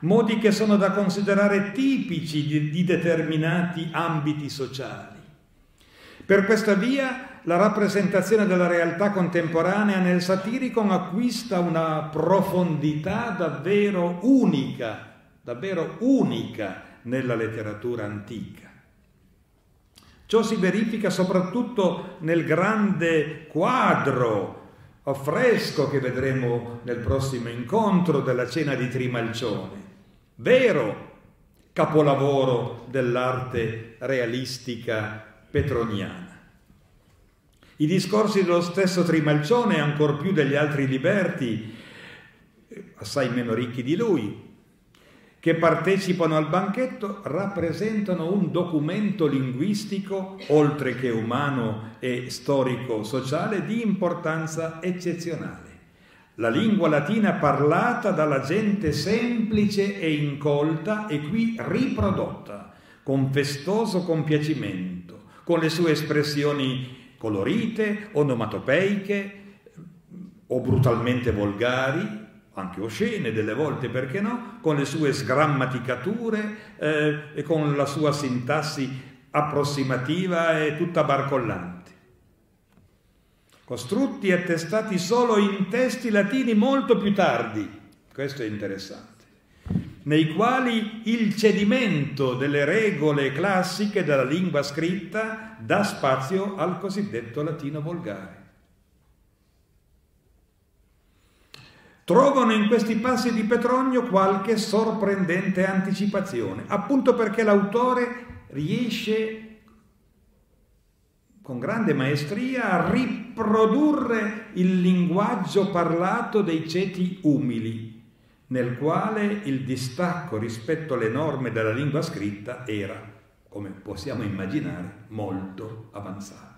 modi che sono da considerare tipici di, di determinati ambiti sociali. Per questa via la rappresentazione della realtà contemporanea nel satiricon acquista una profondità davvero unica, davvero unica nella letteratura antica. Ciò si verifica soprattutto nel grande quadro affresco che vedremo nel prossimo incontro della cena di Trimalcione. Vero capolavoro dell'arte realistica petroniana. I discorsi dello stesso Trimalcione, ancor più degli altri liberti, assai meno ricchi di lui, che partecipano al banchetto rappresentano un documento linguistico, oltre che umano e storico-sociale, di importanza eccezionale. La lingua latina parlata dalla gente semplice e incolta e qui riprodotta con festoso compiacimento, con le sue espressioni colorite, onomatopeiche o brutalmente volgari, anche oscene delle volte, perché no, con le sue sgrammaticature eh, e con la sua sintassi approssimativa e tutta barcollante. Costrutti e attestati solo in testi latini molto più tardi, questo è interessante, nei quali il cedimento delle regole classiche della lingua scritta dà spazio al cosiddetto latino volgare. Trovano in questi passi di Petronio qualche sorprendente anticipazione, appunto perché l'autore riesce con grande maestria a riprodurre il linguaggio parlato dei ceti umili, nel quale il distacco rispetto alle norme della lingua scritta era, come possiamo immaginare, molto avanzato.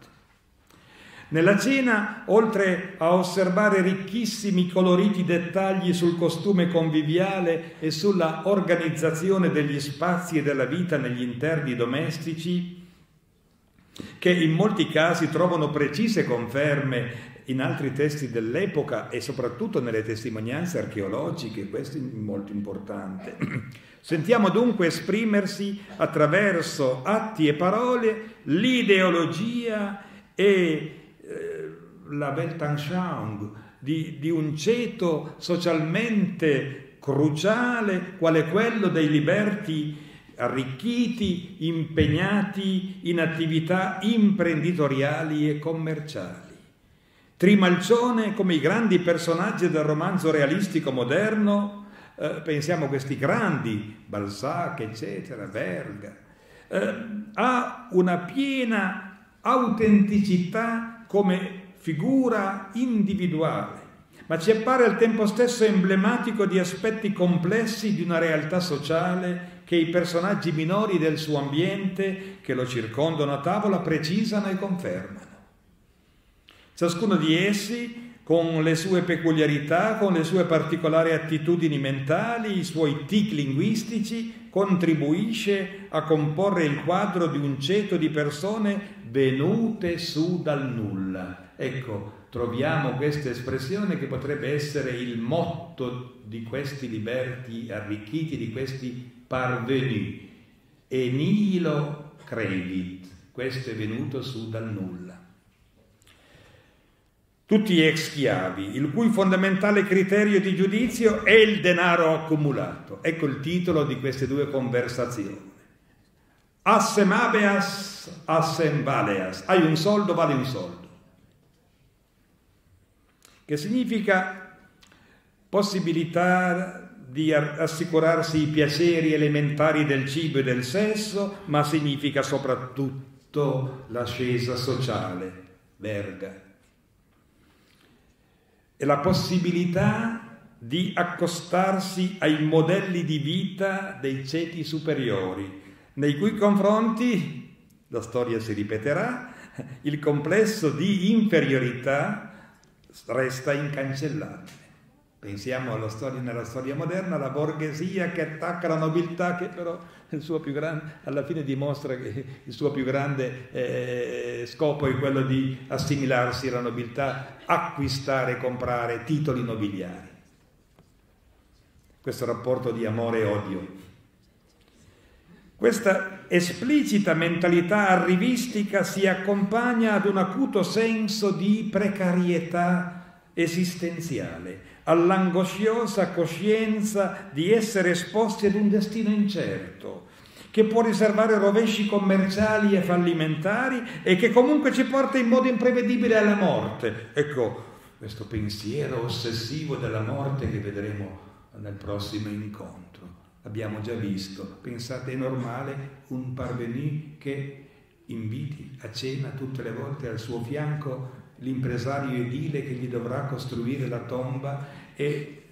Nella cena, oltre a osservare ricchissimi coloriti dettagli sul costume conviviale e sulla organizzazione degli spazi e della vita negli interni domestici, che in molti casi trovano precise conferme in altri testi dell'epoca e soprattutto nelle testimonianze archeologiche, questo è molto importante. Sentiamo dunque esprimersi attraverso atti e parole l'ideologia e la Weltanschauung di, di un ceto socialmente cruciale quale quello dei liberti arricchiti, impegnati in attività imprenditoriali e commerciali. Trimalcione come i grandi personaggi del romanzo realistico moderno, eh, pensiamo a questi grandi, Balzac, eccetera, Verga, eh, ha una piena autenticità come figura individuale, ma ci appare al tempo stesso emblematico di aspetti complessi di una realtà sociale che i personaggi minori del suo ambiente che lo circondano a tavola precisano e confermano. Ciascuno di essi con le sue peculiarità, con le sue particolari attitudini mentali, i suoi tic linguistici, contribuisce a comporre il quadro di un ceto di persone venute su dal nulla. Ecco, troviamo questa espressione che potrebbe essere il motto di questi liberti arricchiti, di questi parvenu. E nihilo crevit, questo è venuto su dal nulla. Tutti ex schiavi, il cui fondamentale criterio di giudizio è il denaro accumulato. Ecco il titolo di queste due conversazioni. Assem habeas, assem valeas. Hai un soldo, vale un soldo. Che significa possibilità di assicurarsi i piaceri elementari del cibo e del sesso, ma significa soprattutto l'ascesa sociale, verga. E la possibilità di accostarsi ai modelli di vita dei ceti superiori, nei cui confronti, la storia si ripeterà, il complesso di inferiorità resta incancellabile. Pensiamo storia, nella storia moderna alla borghesia che attacca la nobiltà, che però grande, alla fine dimostra che il suo più grande eh, scopo è quello di assimilarsi alla nobiltà, acquistare e comprare titoli nobiliari. Questo rapporto di amore e odio. Questa esplicita mentalità arrivistica si accompagna ad un acuto senso di precarietà esistenziale all'angosciosa coscienza di essere esposti ad un destino incerto, che può riservare rovesci commerciali e fallimentari e che comunque ci porta in modo imprevedibile alla morte. Ecco, questo pensiero ossessivo della morte che vedremo nel prossimo incontro. Abbiamo già visto, pensate è normale un parvenu che inviti a cena tutte le volte al suo fianco l'impresario edile che gli dovrà costruire la tomba e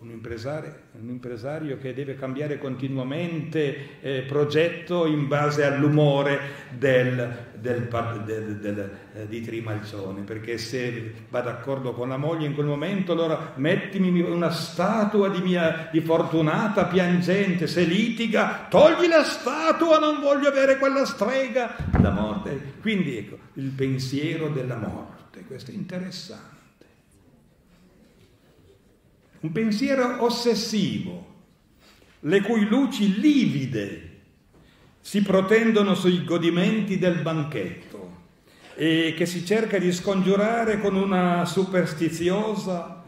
un impresario, un impresario che deve cambiare continuamente eh, progetto in base all'umore del, del, del, del, eh, di Trimalcione, perché se va d'accordo con la moglie in quel momento, allora mettimi una statua di, mia, di Fortunata piangente, se litiga, togli la statua, non voglio avere quella strega, la morte. Quindi ecco, il pensiero della morte, questo è interessante. Un pensiero ossessivo, le cui luci livide si protendono sui godimenti del banchetto e che si cerca di scongiurare con una superstiziosa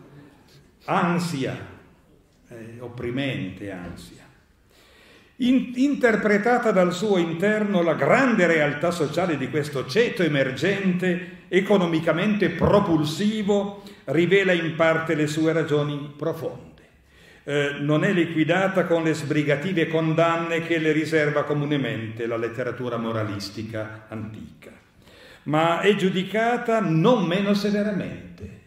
ansia, eh, opprimente ansia in, interpretata dal suo interno la grande realtà sociale di questo ceto emergente, economicamente propulsivo, rivela in parte le sue ragioni profonde. Eh, non è liquidata con le sbrigative condanne che le riserva comunemente la letteratura moralistica antica, ma è giudicata non meno severamente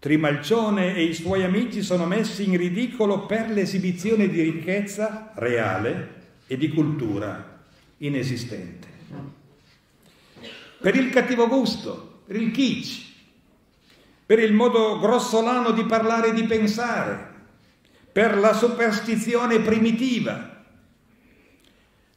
Trimalcione e i suoi amici sono messi in ridicolo per l'esibizione di ricchezza reale e di cultura inesistente. Per il cattivo gusto, per il kitsch, per il modo grossolano di parlare e di pensare, per la superstizione primitiva,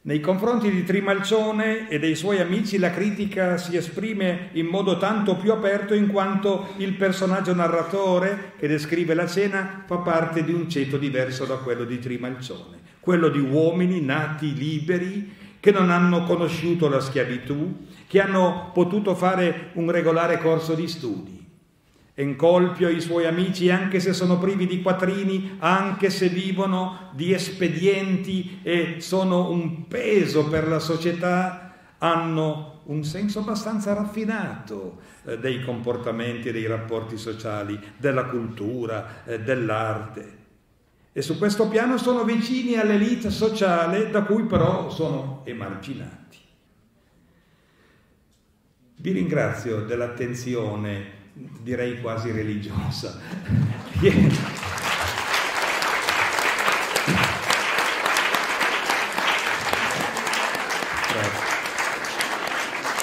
nei confronti di Trimalcione e dei suoi amici la critica si esprime in modo tanto più aperto in quanto il personaggio narratore che descrive la cena fa parte di un ceto diverso da quello di Trimalcione, quello di uomini nati liberi che non hanno conosciuto la schiavitù, che hanno potuto fare un regolare corso di studi. Encolpio e i suoi amici, anche se sono privi di quattrini, anche se vivono di espedienti e sono un peso per la società, hanno un senso abbastanza raffinato eh, dei comportamenti dei rapporti sociali, della cultura, eh, dell'arte. E su questo piano sono vicini all'elite sociale da cui però sono emarginati. Vi ringrazio dell'attenzione direi quasi religiosa.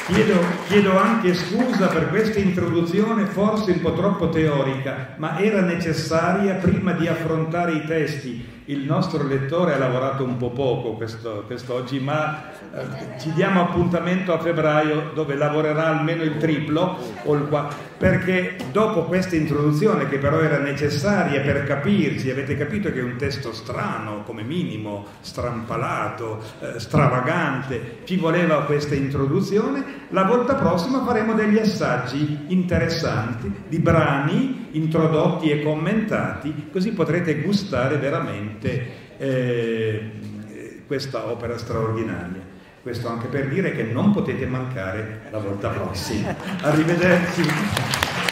Chiedo, chiedo, anche scusa per questa introduzione forse un po' troppo teorica, ma era necessaria prima di affrontare i testi. Il nostro lettore ha lavorato un po' poco questo, quest'oggi, ma eh, ci diamo appuntamento a febbraio dove lavorerà almeno il triplo o il qua, perché dopo questa introduzione che però era necessaria per capirci, avete capito che è un testo strano come minimo, strampalato, eh, stravagante, ci voleva questa introduzione, la volta prossima faremo degli assaggi interessanti di brani introdotti e commentati, così potrete gustare veramente eh, questa opera straordinaria. Questo anche per dire che non potete mancare la volta prossima. Arrivederci.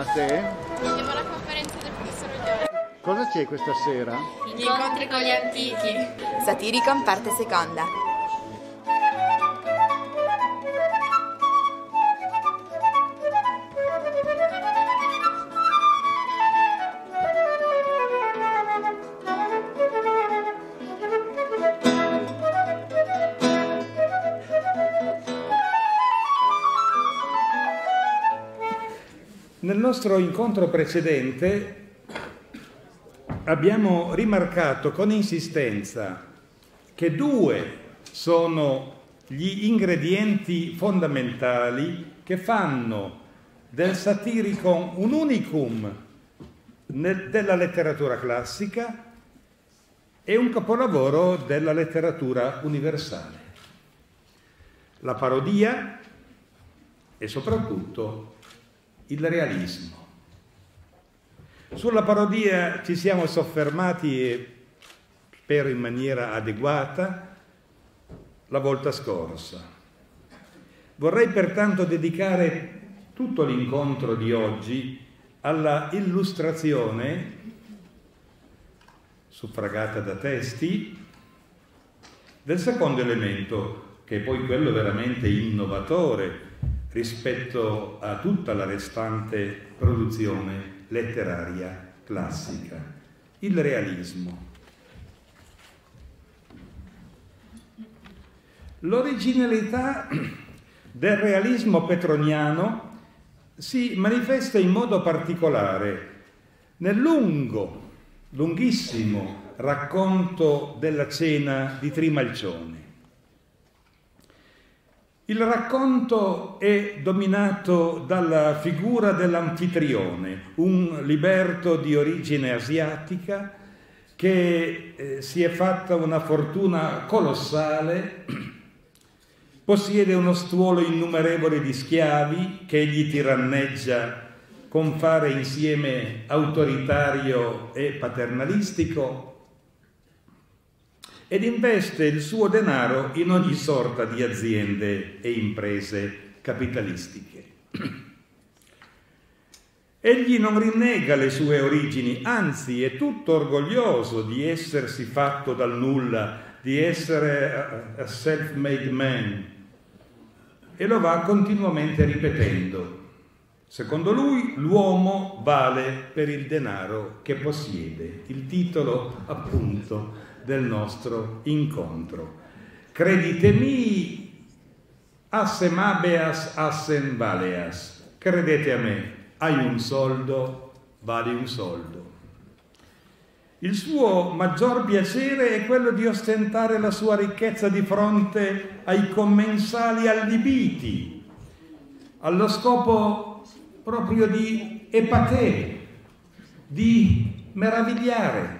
Andate? Andiamo alla conferenza del professor Oglione. Cosa c'è questa sera? Gli incontri con gli antichi. Satiricon parte seconda. Nostro incontro precedente abbiamo rimarcato con insistenza che due sono gli ingredienti fondamentali che fanno del satiricon un unicum nel- della letteratura classica e un capolavoro della letteratura universale. La parodia e soprattutto il realismo. Sulla parodia ci siamo soffermati, e spero in maniera adeguata, la volta scorsa. Vorrei pertanto dedicare tutto l'incontro di oggi alla illustrazione, suffragata da testi, del secondo elemento, che è poi quello veramente innovatore rispetto a tutta la restante produzione letteraria classica, il realismo. L'originalità del realismo petroniano si manifesta in modo particolare nel lungo, lunghissimo racconto della cena di Trimalcione. Il racconto è dominato dalla figura dell'anfitrione, un liberto di origine asiatica che eh, si è fatta una fortuna colossale, possiede uno stuolo innumerevole di schiavi che egli tiranneggia con fare insieme autoritario e paternalistico ed investe il suo denaro in ogni sorta di aziende e imprese capitalistiche. Egli non rinnega le sue origini, anzi è tutto orgoglioso di essersi fatto dal nulla, di essere a self-made man e lo va continuamente ripetendo. Secondo lui l'uomo vale per il denaro che possiede, il titolo appunto del nostro incontro. Creditemi, assem habeas, assem valeas. Credete a me, hai un soldo, vali un soldo. Il suo maggior piacere è quello di ostentare la sua ricchezza di fronte ai commensali allibiti, allo scopo proprio di epatè, di meravigliare.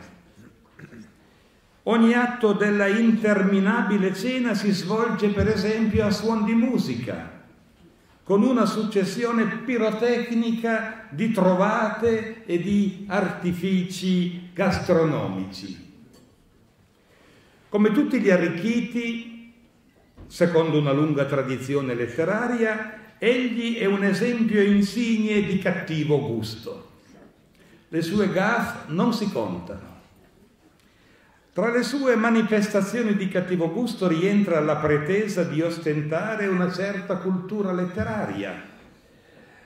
Ogni atto della interminabile cena si svolge per esempio a suon di musica, con una successione pirotecnica di trovate e di artifici gastronomici. Come tutti gli arricchiti, secondo una lunga tradizione letteraria, egli è un esempio insigne di cattivo gusto. Le sue gaffe non si contano. Tra le sue manifestazioni di cattivo gusto rientra la pretesa di ostentare una certa cultura letteraria.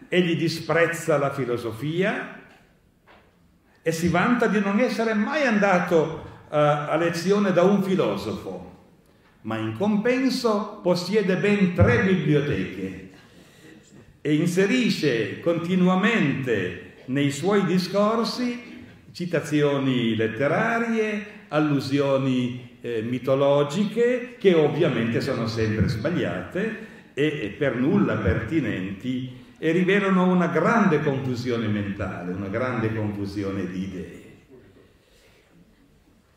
Egli disprezza la filosofia e si vanta di non essere mai andato uh, a lezione da un filosofo, ma in compenso possiede ben tre biblioteche e inserisce continuamente nei suoi discorsi citazioni letterarie, allusioni eh, mitologiche che ovviamente sono sempre sbagliate e, e per nulla pertinenti e rivelano una grande confusione mentale, una grande confusione di idee.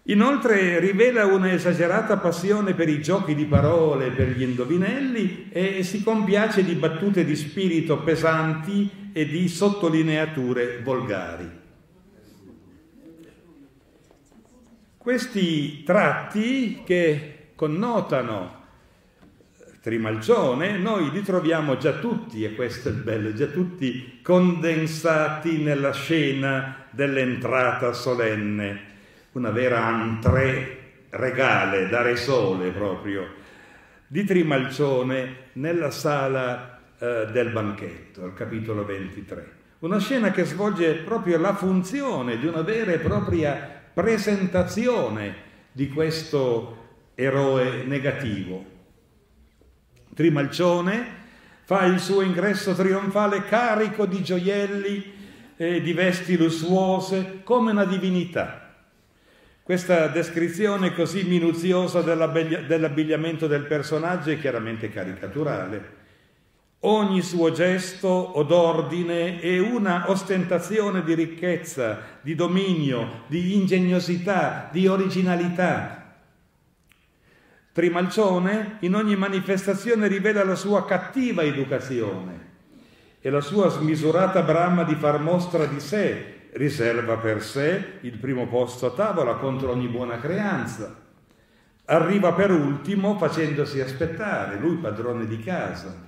Inoltre rivela un'esagerata passione per i giochi di parole, per gli indovinelli e si compiace di battute di spirito pesanti e di sottolineature volgari. Questi tratti che connotano Trimalcione, noi li troviamo già tutti, e questo è il bello, già tutti condensati nella scena dell'entrata solenne, una vera antrè regale, dare sole proprio, di Trimalcione nella sala eh, del banchetto, al capitolo 23. Una scena che svolge proprio la funzione di una vera e propria presentazione di questo eroe negativo. Trimalcione fa il suo ingresso trionfale carico di gioielli e di vesti lussuose come una divinità. Questa descrizione così minuziosa dell'abbigliamento del personaggio è chiaramente caricaturale. Ogni suo gesto o d'ordine è una ostentazione di ricchezza, di dominio, di ingegnosità, di originalità. Trimalcione in ogni manifestazione rivela la sua cattiva educazione e la sua smisurata brama di far mostra di sé, riserva per sé il primo posto a tavola contro ogni buona creanza. Arriva per ultimo facendosi aspettare, lui padrone di casa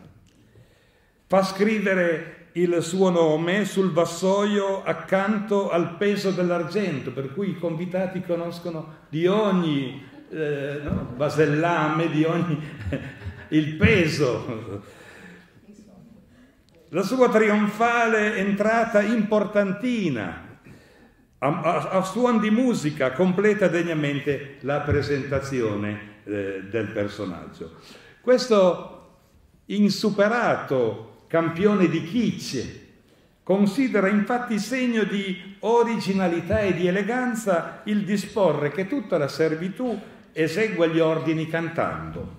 fa scrivere il suo nome sul vassoio accanto al peso dell'argento, per cui i convitati conoscono di ogni eh, no, vasellame, di ogni il peso. La sua trionfale entrata importantina, a, a, a suon di musica, completa degnamente la presentazione eh, del personaggio. Questo insuperato campione di kitsch, considera infatti segno di originalità e di eleganza il disporre che tutta la servitù esegua gli ordini cantando,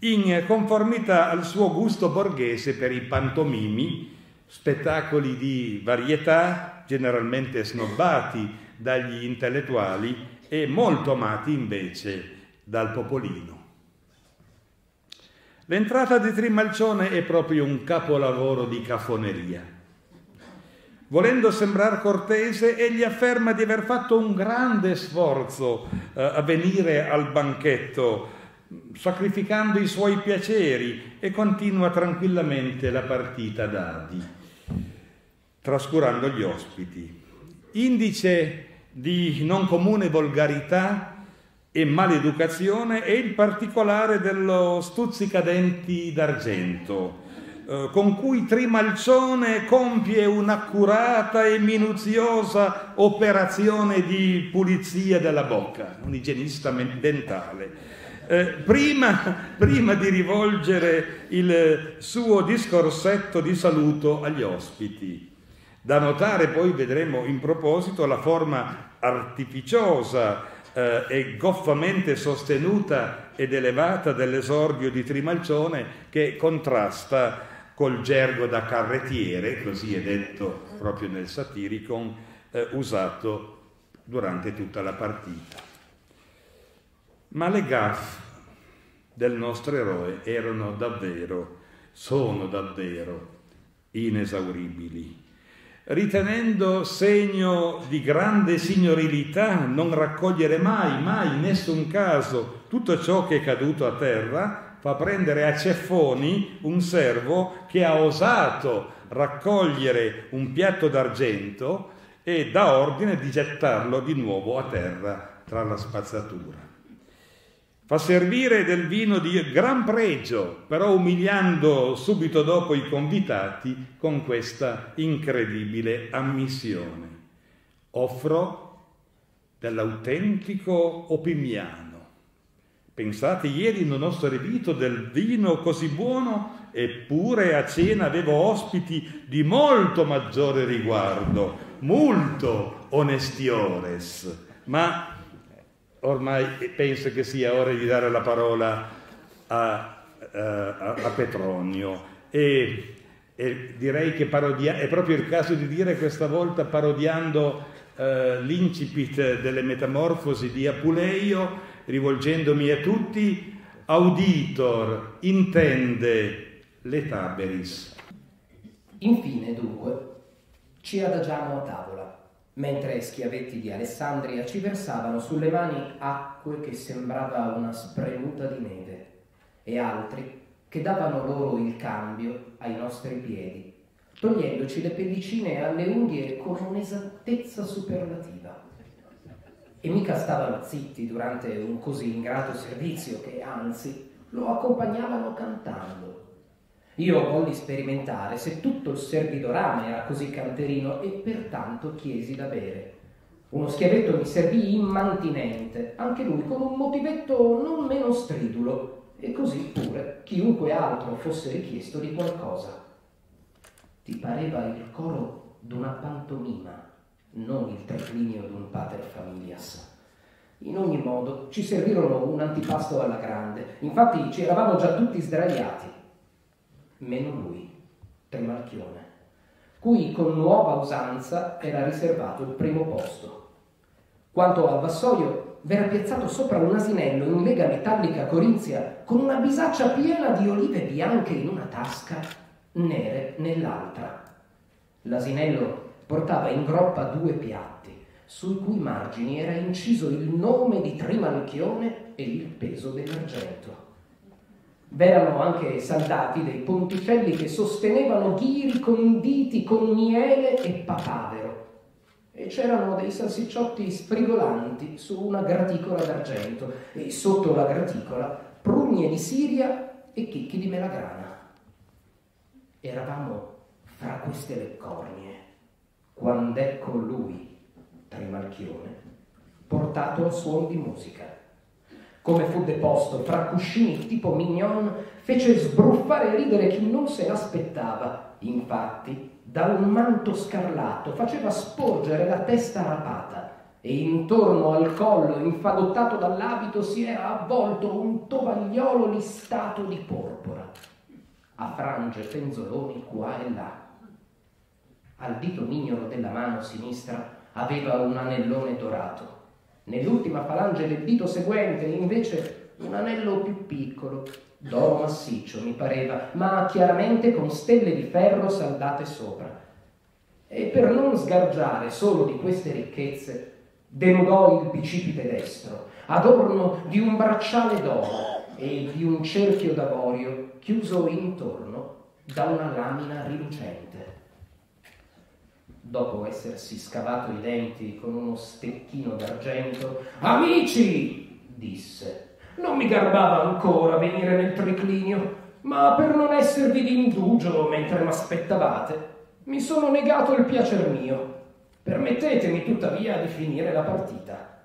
in conformità al suo gusto borghese per i pantomimi, spettacoli di varietà generalmente snobbati dagli intellettuali e molto amati invece dal popolino. L'entrata di Trimalcione è proprio un capolavoro di cafoneria. Volendo sembrare cortese, egli afferma di aver fatto un grande sforzo eh, a venire al banchetto, sacrificando i suoi piaceri e continua tranquillamente la partita dadi, trascurando gli ospiti. Indice di non comune volgarità e maleducazione è il particolare dello stuzzicadenti d'argento, eh, con cui Trimalcione compie un'accurata e minuziosa operazione di pulizia della bocca, un igienista dentale. Eh, prima, prima di rivolgere il suo discorsetto di saluto agli ospiti. Da notare poi, vedremo in proposito, la forma artificiosa eh, e goffamente sostenuta ed elevata dell'esordio di Trimalcione che contrasta col gergo da carrettiere, così è detto proprio nel Satiricon, eh, usato durante tutta la partita. Ma le gaffe del nostro eroe erano davvero, sono davvero inesauribili ritenendo segno di grande signorilità non raccogliere mai, mai, in nessun caso tutto ciò che è caduto a terra, fa prendere a ceffoni un servo che ha osato raccogliere un piatto d'argento e dà ordine di gettarlo di nuovo a terra tra la spazzatura. Fa servire del vino di gran pregio, però umiliando subito dopo i convitati con questa incredibile ammissione. Offro dell'autentico opimiano. Pensate, ieri non ho servito del vino così buono, eppure a cena avevo ospiti di molto maggiore riguardo, molto onestiores. Ma ormai penso che sia ora di dare la parola a, a, a Petronio e, e, direi che parodia, è proprio il caso di dire questa volta parodiando eh, l'incipit delle metamorfosi di Apuleio, rivolgendomi a tutti, auditor intende le taberis. Infine, dunque, ci adagiamo a tavola mentre schiavetti di Alessandria ci versavano sulle mani acque che sembrava una spremuta di neve e altri che davano loro il cambio ai nostri piedi, togliendoci le pellicine alle unghie con un'esattezza superlativa. E mica stavano zitti durante un così ingrato servizio che, anzi, lo accompagnavano cantando. Io volli sperimentare se tutto il servitorame era così canterino e pertanto chiesi da bere. Uno schiavetto mi servì immantinente, anche lui con un motivetto non meno stridulo, e così pure chiunque altro fosse richiesto di qualcosa. Ti pareva il coro d'una pantomima, non il triclinio d'un pater familias. In ogni modo ci servirono un antipasto alla grande, infatti ci eravamo già tutti sdraiati, meno lui, Trimalchione, cui con nuova usanza era riservato il primo posto. Quanto al vassoio, v'era piazzato sopra un asinello in lega metallica corinzia con una bisaccia piena di olive bianche in una tasca, nere nell'altra. L'asinello portava in groppa due piatti, sui cui margini era inciso il nome di Trimalchione e il peso dell'argento. V'erano anche saldati dei ponticelli che sostenevano ghiri conditi con miele e papavero. E c'erano dei salsicciotti sfrigolanti su una graticola d'argento e sotto la graticola prugne di Siria e chicchi di melagrana. Eravamo fra queste leccornie quando ecco lui, Trimalchione, portato al suon di musica. Come fu deposto fra cuscini tipo mignon, fece sbruffare e ridere chi non se l'aspettava. Infatti, da un manto scarlato faceva sporgere la testa rapata e intorno al collo, infagottato dall'abito, si era avvolto un tovagliolo listato di porpora, a frange penzoloni qua e là al dito mignolo della mano sinistra aveva un anellone dorato. Nell'ultima falange del dito seguente, invece, un anello più piccolo, d'oro massiccio, mi pareva, ma chiaramente con stelle di ferro saldate sopra. E per non sgargiare solo di queste ricchezze, denudò il bicipite destro, adorno di un bracciale d'oro e di un cerchio d'avorio chiuso intorno da una lamina rilucente dopo essersi scavato i denti con uno stecchino d'argento, Amici, disse, non mi garbava ancora venire nel triclinio, ma per non esservi di indugio mentre m'aspettavate, mi sono negato il piacer mio. Permettetemi tuttavia di finire la partita.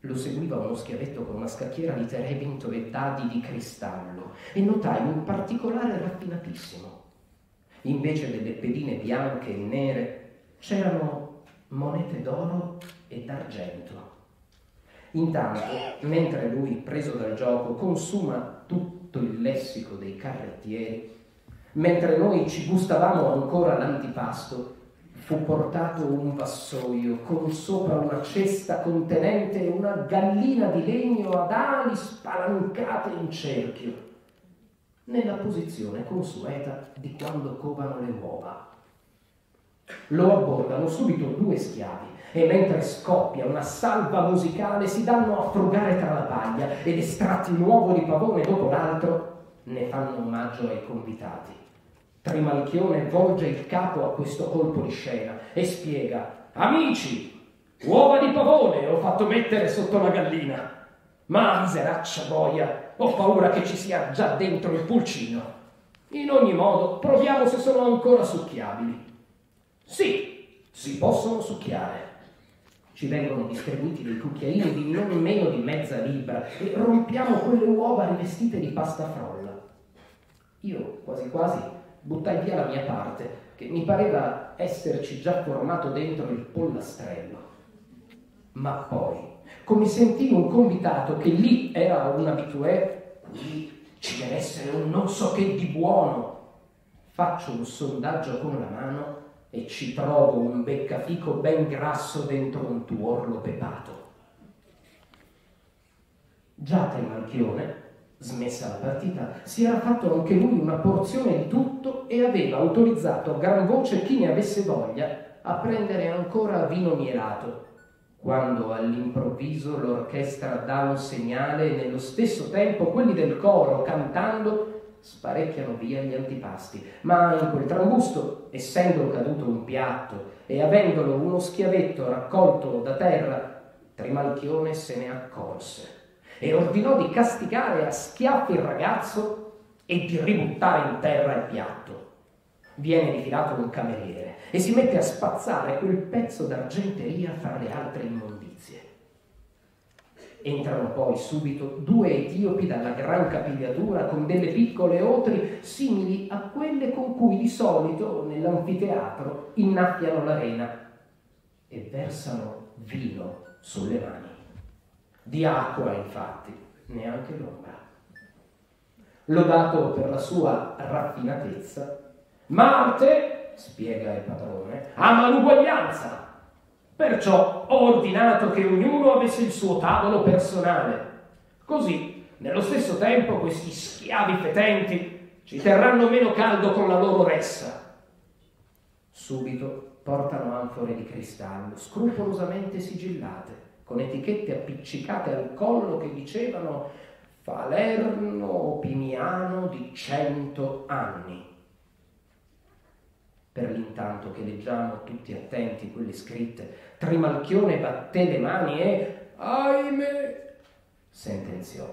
Lo seguiva uno schiavetto con una scacchiera di terebinto e dadi di cristallo e notai un particolare raffinatissimo invece delle pedine bianche e nere c'erano monete d'oro e d'argento. Intanto, mentre lui, preso dal gioco, consuma tutto il lessico dei carrettieri, mentre noi ci gustavamo ancora l'antipasto, fu portato un vassoio con sopra una cesta contenente una gallina di legno ad ali spalancate in cerchio nella posizione consueta di quando covano le uova. Lo abbordano subito due schiavi e mentre scoppia una salva musicale si danno a frugare tra la paglia ed estratti un uovo di pavone dopo l'altro ne fanno omaggio ai convitati. Trimalchione volge il capo a questo colpo di scena e spiega Amici, uova di pavone ho fatto mettere sotto la gallina. Ma miseraccia boia, ho paura che ci sia già dentro il pulcino. In ogni modo, proviamo se sono ancora succhiabili. Sì, si possono succhiare. Ci vengono distribuiti dei cucchiaini di non meno di mezza libra e rompiamo quelle uova rivestite di pasta frolla. Io quasi quasi buttai via la mia parte, che mi pareva esserci già formato dentro il pollastrello. Ma poi come sentii un convitato che lì era un abitué, qui ci deve essere un non so che di buono. Faccio un sondaggio con la mano e ci trovo un beccafico ben grasso dentro un tuorlo pepato. Già Trimalchione, smessa la partita, si era fatto anche lui una porzione di tutto e aveva autorizzato a gran voce chi ne avesse voglia a prendere ancora vino mielato quando all'improvviso l'orchestra dà un segnale e nello stesso tempo quelli del coro cantando sparecchiano via gli antipasti. Ma in quel trambusto, essendo caduto un piatto e avendolo uno schiavetto raccolto da terra, Trimalchione se ne accorse e ordinò di castigare a schiaffi il ragazzo e di ributtare in terra il piatto. Viene rifilato un cameriere e si mette a spazzare quel pezzo d'argenteria fra le altre immondizie. Entrano poi subito due etiopi dalla gran capigliatura con delle piccole otri simili a quelle con cui di solito nell'anfiteatro innaffiano l'arena e versano vino sulle mani. Di acqua, infatti, neanche l'ombra. Lodato per la sua raffinatezza, Marte, spiega il padrone, ama l'uguaglianza. Perciò ho ordinato che ognuno avesse il suo tavolo personale. Così, nello stesso tempo, questi schiavi fetenti ci terranno meno caldo con la loro ressa. Subito portano anfore di cristallo, scrupolosamente sigillate, con etichette appiccicate al collo che dicevano Falerno Pimiano di cento anni per l'intanto che leggiamo tutti attenti quelle scritte, Trimalchione batté le mani e, ahimè, sentenziò.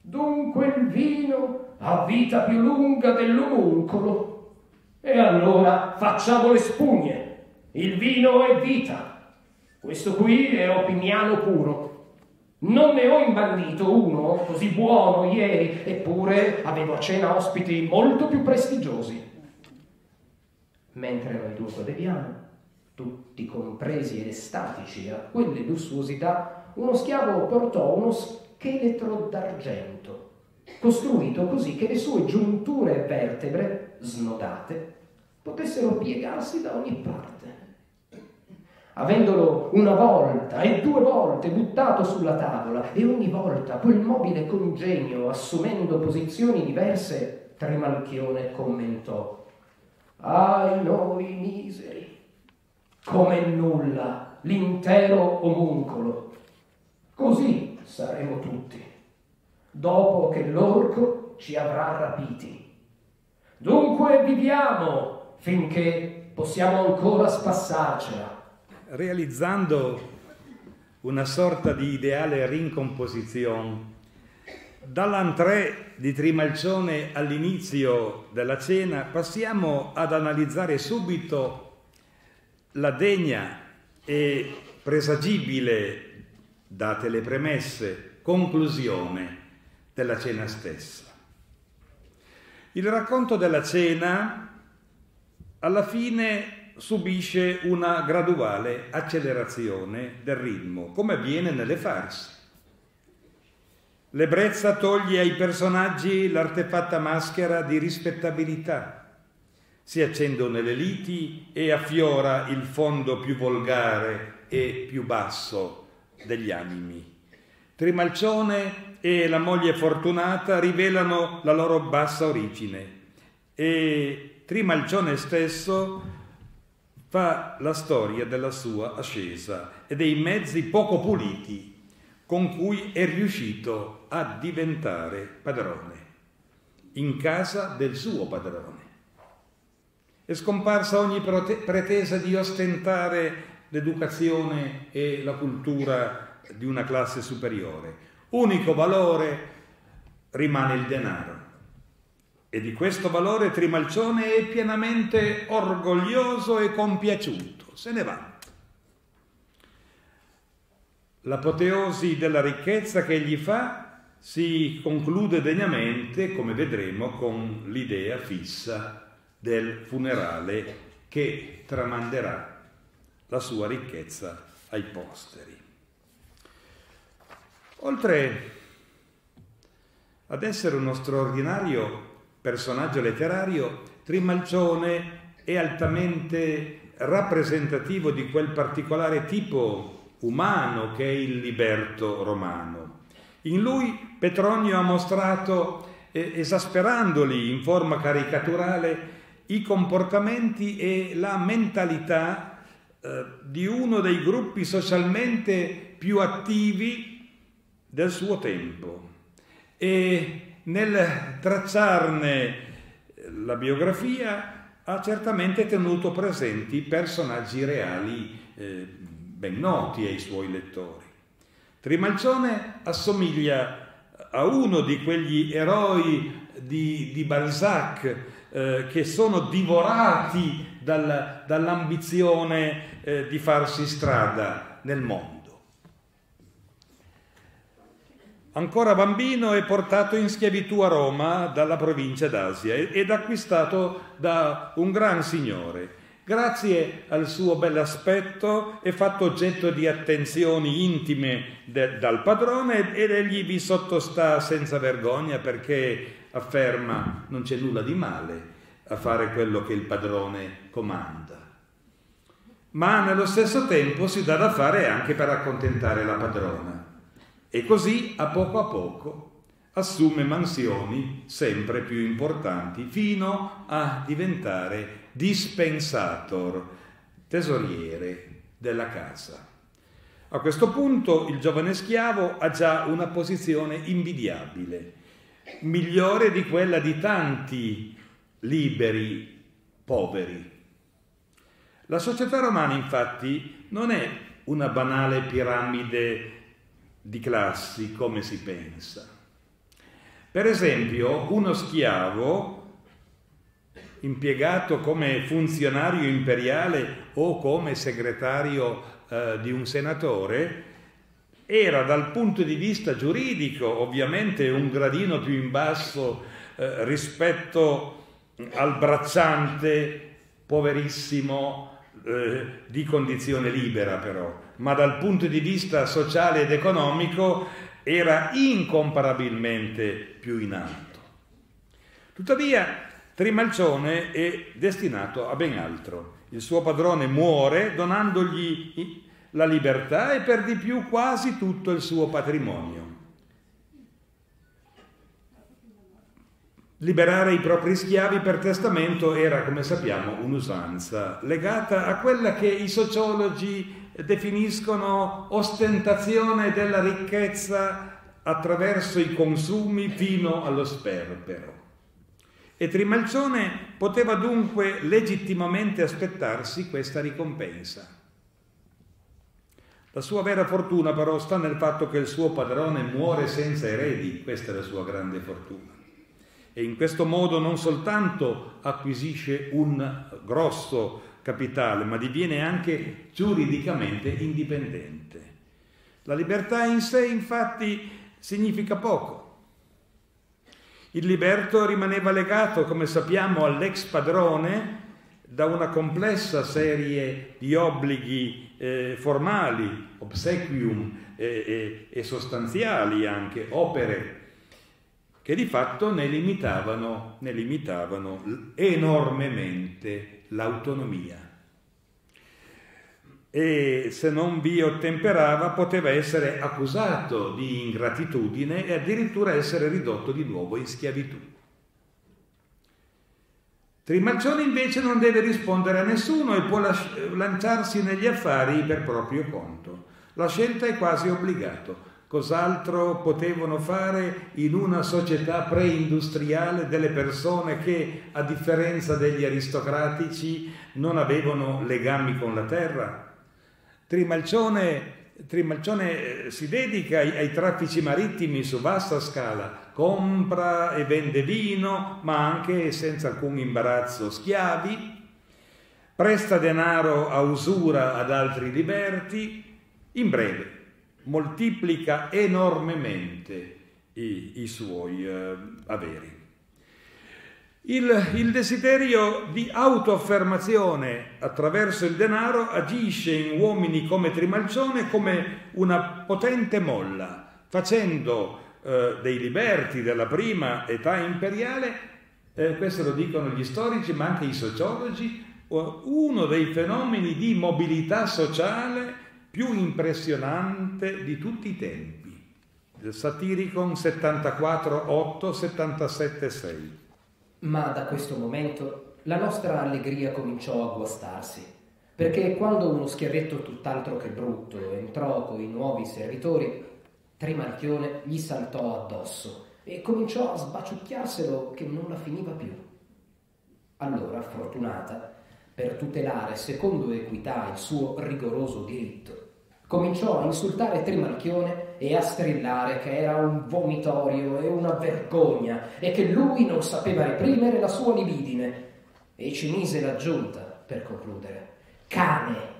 Dunque il vino ha vita più lunga dell'omuncolo. E allora facciamo le spugne. Il vino è vita. Questo qui è opiniano puro. Non ne ho imbandito uno così buono ieri, eppure avevo a cena ospiti molto più prestigiosi. Mentre noi dunque beviamo, tutti compresi ed estatici a quelle lussuosità, uno schiavo portò uno scheletro d'argento, costruito così che le sue giunture e vertebre, snodate, potessero piegarsi da ogni parte. Avendolo una volta e due volte buttato sulla tavola e ogni volta quel mobile congegno assumendo posizioni diverse, Trimalchione commentò ai noi miseri, come nulla l'intero omuncolo. Così saremo tutti, dopo che l'orco ci avrà rapiti. Dunque viviamo finché possiamo ancora spassarcela. Realizzando una sorta di ideale rincomposizione Dall'antrè di Trimalcione all'inizio della cena passiamo ad analizzare subito la degna e presagibile, date le premesse, conclusione della cena stessa. Il racconto della cena alla fine subisce una graduale accelerazione del ritmo, come avviene nelle farse. L'ebbrezza toglie ai personaggi l'artefatta maschera di rispettabilità. Si accendono le liti e affiora il fondo più volgare e più basso degli animi. Trimalcione e la moglie fortunata rivelano la loro bassa origine e Trimalcione stesso fa la storia della sua ascesa e dei mezzi poco puliti con cui è riuscito a diventare padrone, in casa del suo padrone. È scomparsa ogni pretesa di ostentare l'educazione e la cultura di una classe superiore. Unico valore rimane il denaro. E di questo valore Trimalcione è pienamente orgoglioso e compiaciuto. Se ne va L'apoteosi della ricchezza che egli fa si conclude degnamente, come vedremo, con l'idea fissa del funerale che tramanderà la sua ricchezza ai posteri. Oltre ad essere uno straordinario personaggio letterario, Trimalcione è altamente rappresentativo di quel particolare tipo umano che è il liberto romano. In lui Petronio ha mostrato, eh, esasperandoli in forma caricaturale, i comportamenti e la mentalità eh, di uno dei gruppi socialmente più attivi del suo tempo e nel tracciarne la biografia ha certamente tenuto presenti personaggi reali eh, ben noti ai suoi lettori. Trimalcione assomiglia a uno di quegli eroi di, di Balzac eh, che sono divorati dal, dall'ambizione eh, di farsi strada nel mondo. Ancora bambino è portato in schiavitù a Roma dalla provincia d'Asia ed acquistato da un gran signore. Grazie al suo bell'aspetto è fatto oggetto di attenzioni intime de, dal padrone ed egli vi sottostà senza vergogna perché afferma non c'è nulla di male a fare quello che il padrone comanda. Ma nello stesso tempo si dà da fare anche per accontentare la padrona e così a poco a poco assume mansioni sempre più importanti fino a diventare dispensator, tesoriere della casa. A questo punto il giovane schiavo ha già una posizione invidiabile, migliore di quella di tanti liberi poveri. La società romana infatti non è una banale piramide di classi come si pensa. Per esempio, uno schiavo impiegato come funzionario imperiale o come segretario eh, di un senatore era dal punto di vista giuridico ovviamente un gradino più in basso eh, rispetto al bracciante poverissimo eh, di condizione libera però, ma dal punto di vista sociale ed economico era incomparabilmente più in alto. Tuttavia Trimalcione è destinato a ben altro. Il suo padrone muore donandogli la libertà e per di più quasi tutto il suo patrimonio. Liberare i propri schiavi per testamento era, come sappiamo, un'usanza legata a quella che i sociologi definiscono ostentazione della ricchezza attraverso i consumi fino allo sperpero. E Trimalcione poteva dunque legittimamente aspettarsi questa ricompensa. La sua vera fortuna però sta nel fatto che il suo padrone muore senza eredi, questa è la sua grande fortuna e in questo modo non soltanto acquisisce un grosso capitale, ma diviene anche giuridicamente indipendente. La libertà in sé infatti significa poco. Il liberto rimaneva legato, come sappiamo, all'ex padrone da una complessa serie di obblighi eh, formali, obsequium eh, eh, e sostanziali anche, opere che di fatto ne limitavano, ne limitavano enormemente l'autonomia. E se non vi ottemperava poteva essere accusato di ingratitudine e addirittura essere ridotto di nuovo in schiavitù. Trimalcione invece non deve rispondere a nessuno e può lanciarsi negli affari per proprio conto. La scelta è quasi obbligato Cos'altro potevano fare in una società preindustriale delle persone che, a differenza degli aristocratici, non avevano legami con la terra? Trimalcione, Trimalcione eh, si dedica ai, ai traffici marittimi su vasta scala, compra e vende vino, ma anche senza alcun imbarazzo schiavi, presta denaro a usura ad altri liberti, in breve moltiplica enormemente i, i suoi eh, averi. Il, il, desiderio di autoaffermazione attraverso il denaro agisce in uomini come Trimalcione come una potente molla, facendo eh, dei liberti della prima età imperiale, eh, questo lo dicono gli storici ma anche i sociologi, uno dei fenomeni di mobilità sociale più impressionante di tutti i tempi. Il Satiricon 74.8, 77.6. Ma da questo momento la nostra allegria cominciò a guastarsi, perché quando uno schiavetto tutt'altro che brutto entrò coi nuovi servitori, Trimalchione gli saltò addosso e cominciò a sbaciucchiarselo che non la finiva più. Allora Fortunata, per tutelare secondo equità il suo rigoroso diritto, cominciò a insultare Trimalchione e a strillare che era un vomitorio e una vergogna e che lui non sapeva reprimere la sua libidine e ci mise l'aggiunta per concludere. Cane!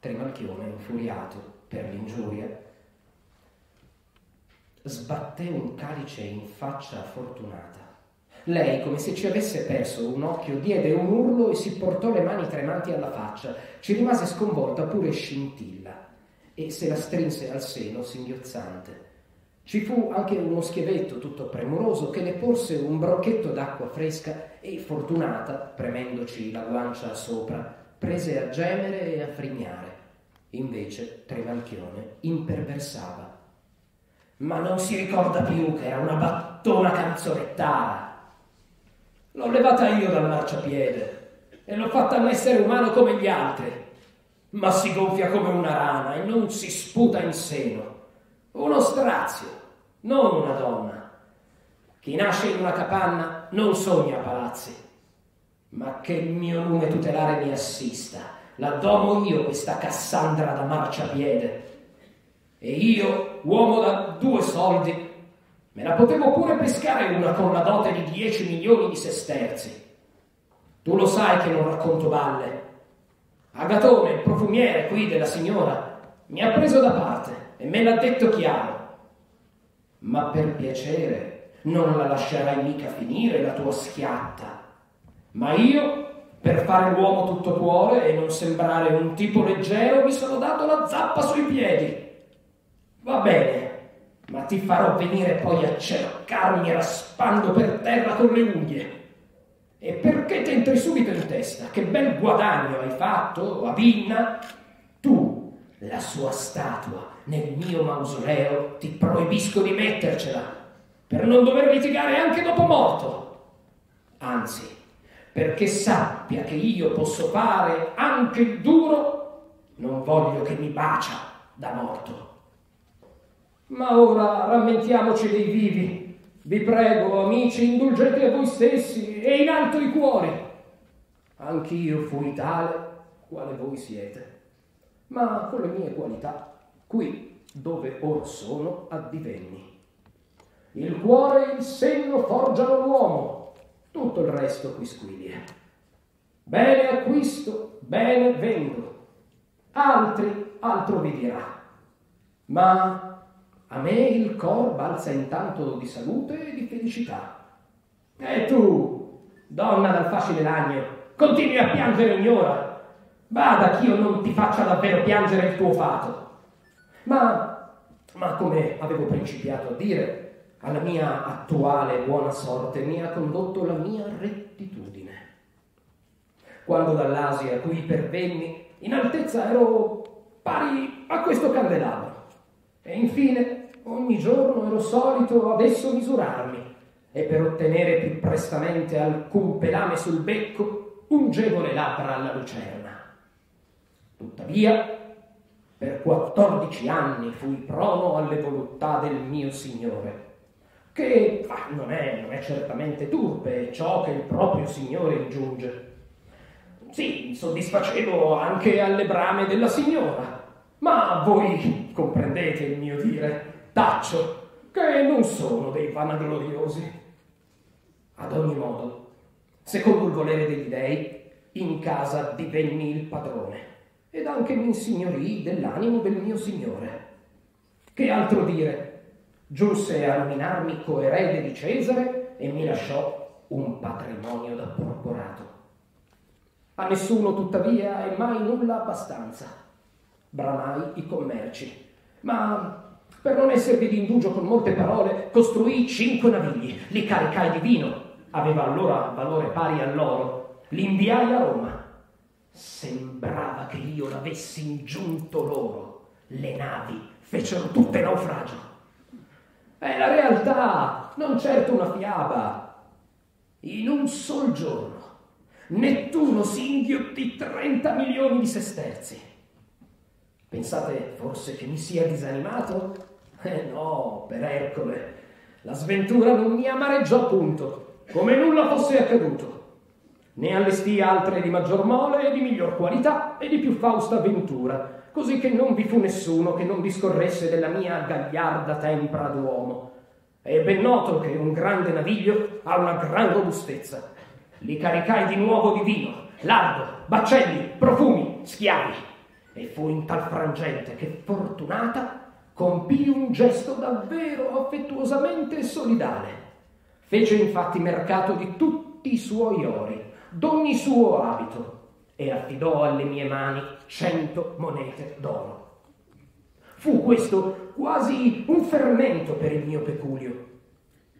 Trimalchione, infuriato per l'ingiuria, sbatté un calice in faccia a Fortunata. Lei, come se ci avesse perso un occhio, diede un urlo e si portò le mani tremanti alla faccia. Ci rimase sconvolta pure scintilla e se la strinse al seno singhiozzante. Ci fu anche uno schievetto tutto premuroso che le porse un brocchetto d'acqua fresca e, fortunata, premendoci la guancia sopra, prese a gemere e a frignare. Invece Tremalchione imperversava ma non si ricorda più che era una battona canzonettara. L'ho levata io dal marciapiede e l'ho fatta un essere umano come gli altri, ma si gonfia come una rana e non si sputa in seno. Uno strazio, non una donna. Chi nasce in una capanna non sogna palazzi, ma che il mio lume tutelare mi assista. La domo io questa Cassandra da marciapiede e io, uomo da due soldi, me la potevo pure pescare una con la dote di 10 milioni di sesterzi. Tu lo sai che non racconto balle. Agatone, il profumiere qui della signora, mi ha preso da parte e me l'ha detto chiaro. Ma per piacere non la lascerai mica finire la tua schiatta. Ma io, per fare l'uomo tutto cuore e non sembrare un tipo leggero, mi sono dato la zappa sui piedi. Va bene, ma ti farò venire poi a cercarmi raspando per terra con le unghie. E perché ti entri subito in testa? Che bel guadagno hai fatto a Vinna? Tu, la sua statua, nel mio mausoleo, ti proibisco di mettercela, per non dover litigare anche dopo morto. Anzi, perché sappia che io posso fare anche il duro, non voglio che mi bacia da morto. Ma ora rammentiamoci dei vivi. Vi prego, amici, indulgete a voi stessi e in alto i cuori. Anch'io fui tale quale voi siete, ma con le mie qualità, qui dove or sono, addivenni. Il cuore e il senno forgiano l'uomo, tutto il resto qui squilie. Bene acquisto, bene vendo, altri altro vi dirà. Ma a me il cor balza intanto di salute e di felicità. E tu, donna dal facile lagno, continui a piangere ogni ora. Vada ch'io non ti faccia davvero piangere il tuo fato. Ma, ma come avevo principiato a dire, alla mia attuale buona sorte mi ha condotto la mia rettitudine. Quando dall'Asia qui pervenni, in altezza ero pari a questo candelabro e infine, ogni giorno ero solito ad esso misurarmi e per ottenere più prestamente alcun pelame sul becco, ungevo le labbra alla lucerna. Tuttavia, per quattordici anni fui prono alle volontà del mio Signore, che ah, non, è, non è certamente turpe ciò che il proprio Signore ingiunge. Sì, soddisfacevo anche alle brame della signora, ma voi comprendete il mio dire, taccio, che non sono dei vanagloriosi. Ad ogni modo, secondo il volere degli dei, in casa divenni il padrone ed anche mi insignorii dell'animo del mio signore. Che altro dire? Giunse a nominarmi coerede di Cesare e mi lasciò un patrimonio da porporato. A nessuno, tuttavia, è mai nulla abbastanza bramai i commerci. Ma per non esservi di indugio con molte parole, costruì cinque navigli, li caricai di vino, aveva allora valore pari all'oro, li inviai a Roma. Sembrava che io l'avessi ingiunto loro. Le navi fecero tutte naufragio. È la realtà, non certo una fiaba. In un sol giorno Nettuno si inghiottì 30 milioni di sesterzi. Pensate forse che mi sia disanimato? Eh no, per Ercole. La sventura non mi amareggiò punto, come nulla fosse accaduto. Ne allestì altre di maggior mole e di miglior qualità e di più fausta ventura, così che non vi fu nessuno che non discorresse della mia gagliarda tempra d'uomo. È ben noto che un grande naviglio ha una gran robustezza. Li caricai di nuovo di vino, lardo, baccelli, profumi, schiavi. E fu in tal frangente che fortunata compì un gesto davvero affettuosamente solidale. Fece infatti mercato di tutti i suoi ori, d'ogni suo abito, e affidò alle mie mani cento monete d'oro. Fu questo quasi un fermento per il mio peculio.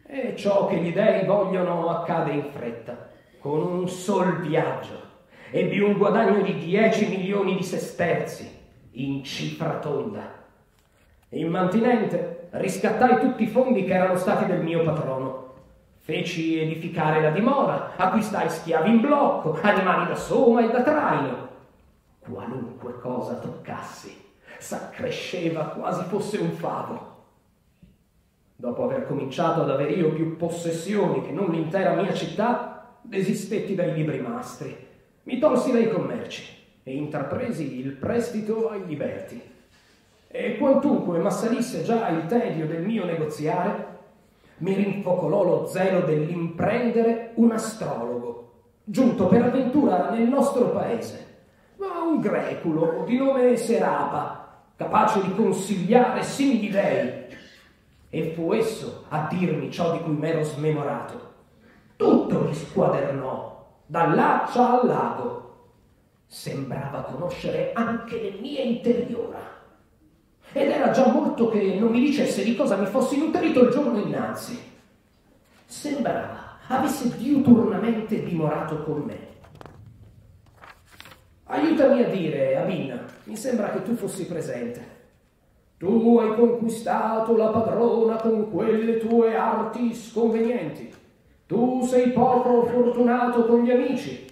E ciò che gli dei vogliono accade in fretta, con un sol viaggio. Ebbi un guadagno di dieci milioni di sesterzi, in cifra tonda Immantinente, riscattai tutti i fondi che erano stati del mio patrono. Feci edificare la dimora, acquistai schiavi in blocco, animali da soma e da traino. Qualunque cosa toccassi, s'accresceva quasi fosse un favo. Dopo aver cominciato ad avere io più possessioni che non l'intera mia città, desistetti dai libri mastri, mi tolsi dai commerci e intrapresi il prestito ai liberti. E quantunque m'assalisse già il tedio del mio negoziare, mi rinfocolò lo zelo dell'imprendere un astrologo, giunto per avventura nel nostro paese, ma un greculo di nome Serapa, capace di consigliare simili dei. E fu esso a dirmi ciò di cui m'ero smemorato. Tutto mi squadernò, dall'accia al lago. Sembrava conoscere anche le mie interiora ed era già molto che non mi dicesse di cosa mi fossi nutrito il giorno innanzi. Sembrava avesse diuturnamente dimorato con me. Aiutami a dire, Abin, mi sembra che tu fossi presente. Tu hai conquistato la padrona con quelle tue arti sconvenienti. Tu sei poco fortunato con gli amici.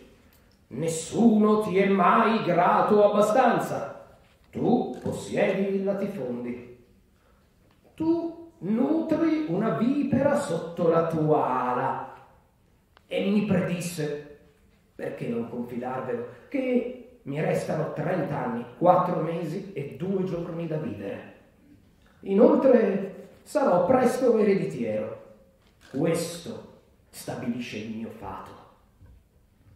Nessuno ti è mai grato abbastanza. Tu possiedi i latifondi. Tu nutri una vipera sotto la tua ala. E mi predisse, perché non confidarvelo, che mi restano 30 anni, 4 mesi e 2 giorni da vivere. Inoltre sarò presto ereditiero. Questo stabilisce il mio fato.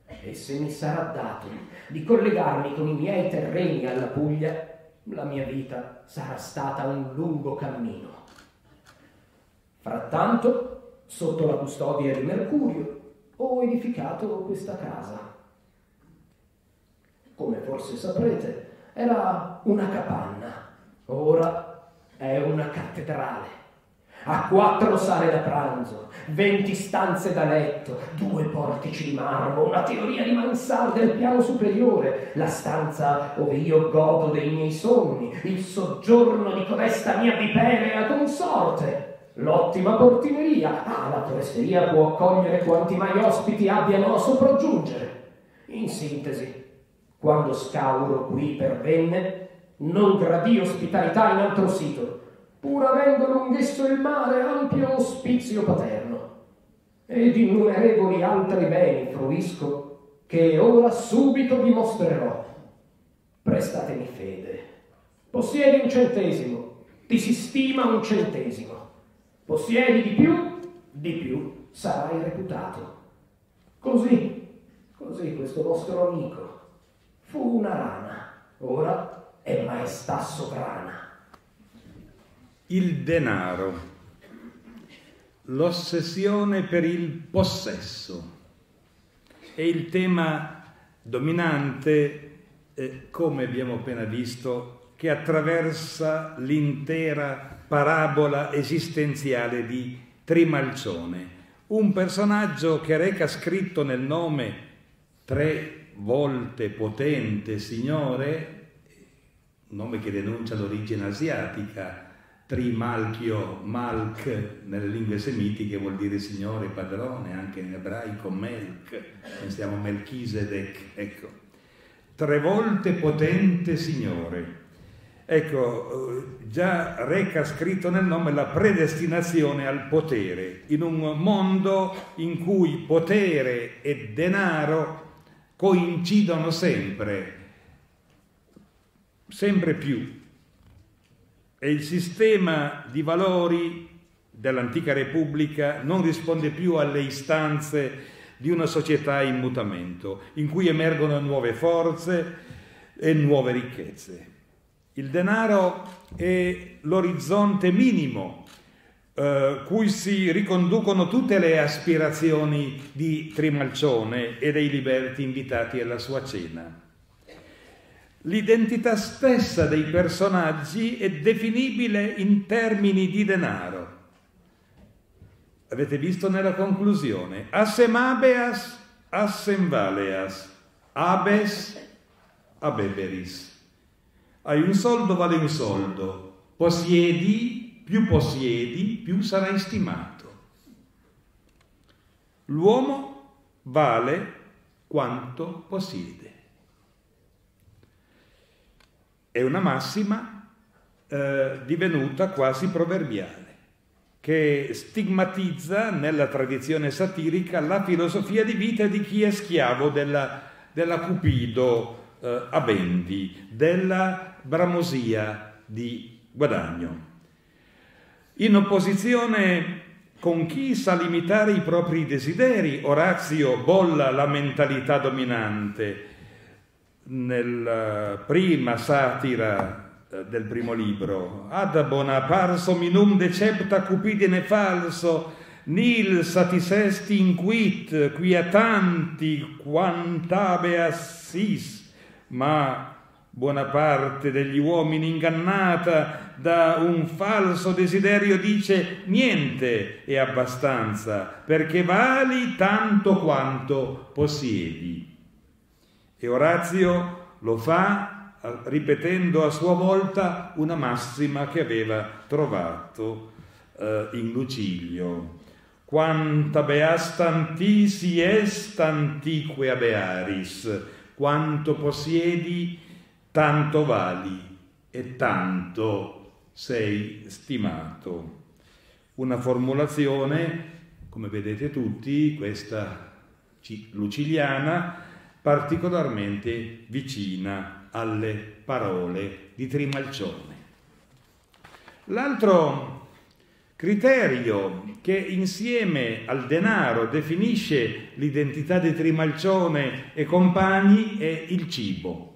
E se mi sarà dato di collegarmi con i miei terreni alla Puglia, la mia vita sarà stata un lungo cammino. Frattanto, sotto la custodia di Mercurio, ho edificato questa casa. Come forse saprete, era una capanna, ora è una cattedrale ha quattro sale da pranzo, venti stanze da letto, due portici di marmo, una teoria di mansarde al piano superiore, la stanza dove io godo dei miei sogni, il soggiorno di codesta mia viperea consorte, l'ottima portineria, ah, la foresteria può accogliere quanti mai ospiti abbiano a sopraggiungere. In sintesi, quando Scauro qui pervenne, non gradì ospitalità in altro sito, pur avendo lunghesso il mare ampio ospizio paterno, ed innumerevoli altri beni fruisco, che ora subito vi mostrerò. Prestatemi fede. Possiedi un centesimo, ti si stima un centesimo. Possiedi di più, di più sarai reputato. Così, così questo vostro amico fu una rana, ora è maestà sovrana il denaro, l'ossessione per il possesso. È il tema dominante, eh, come abbiamo appena visto, che attraversa l'intera parabola esistenziale di Trimalcione, un personaggio che reca scritto nel nome tre volte potente Signore, nome che denuncia l'origine asiatica, trimalchio, malk nelle lingue semitiche vuol dire signore, padrone, anche in ebraico melk, pensiamo Melchisedec, ecco. Tre volte potente signore. Ecco, già reca scritto nel nome la predestinazione al potere, in un mondo in cui potere e denaro coincidono sempre, sempre più e il sistema di valori dell'antica Repubblica non risponde più alle istanze di una società in mutamento, in cui emergono nuove forze e nuove ricchezze. Il denaro è l'orizzonte minimo eh, cui si riconducono tutte le aspirazioni di Trimalcione e dei liberti invitati alla sua cena. L'identità stessa dei personaggi è definibile in termini di denaro. Avete visto nella conclusione, assem habeas, assem valeas, abes, abeberis. Hai un soldo, vale un soldo. Possiedi, più possiedi, più sarai stimato. L'uomo vale quanto possiede. È una massima eh, divenuta quasi proverbiale, che stigmatizza nella tradizione satirica la filosofia di vita di chi è schiavo della, della cupido eh, abendi, della bramosia di guadagno. In opposizione con chi sa limitare i propri desideri, Orazio bolla la mentalità dominante nella prima satira eh, del primo libro. Ad bonaparso minum decepta cupidine falso, nil satisesti inquit, quietanti quantabeas sis, ma buona parte degli uomini ingannata da un falso desiderio dice niente è abbastanza perché vali tanto quanto possiedi. E Orazio lo fa ripetendo a sua volta una massima che aveva trovato eh, in Lucilio. Quanta beastanti est antique abearis, quanto possiedi, tanto vali e tanto sei stimato. Una formulazione, come vedete tutti, questa luciliana, particolarmente vicina alle parole di Trimalcione. L'altro criterio che insieme al denaro definisce l'identità di Trimalcione e compagni è il cibo.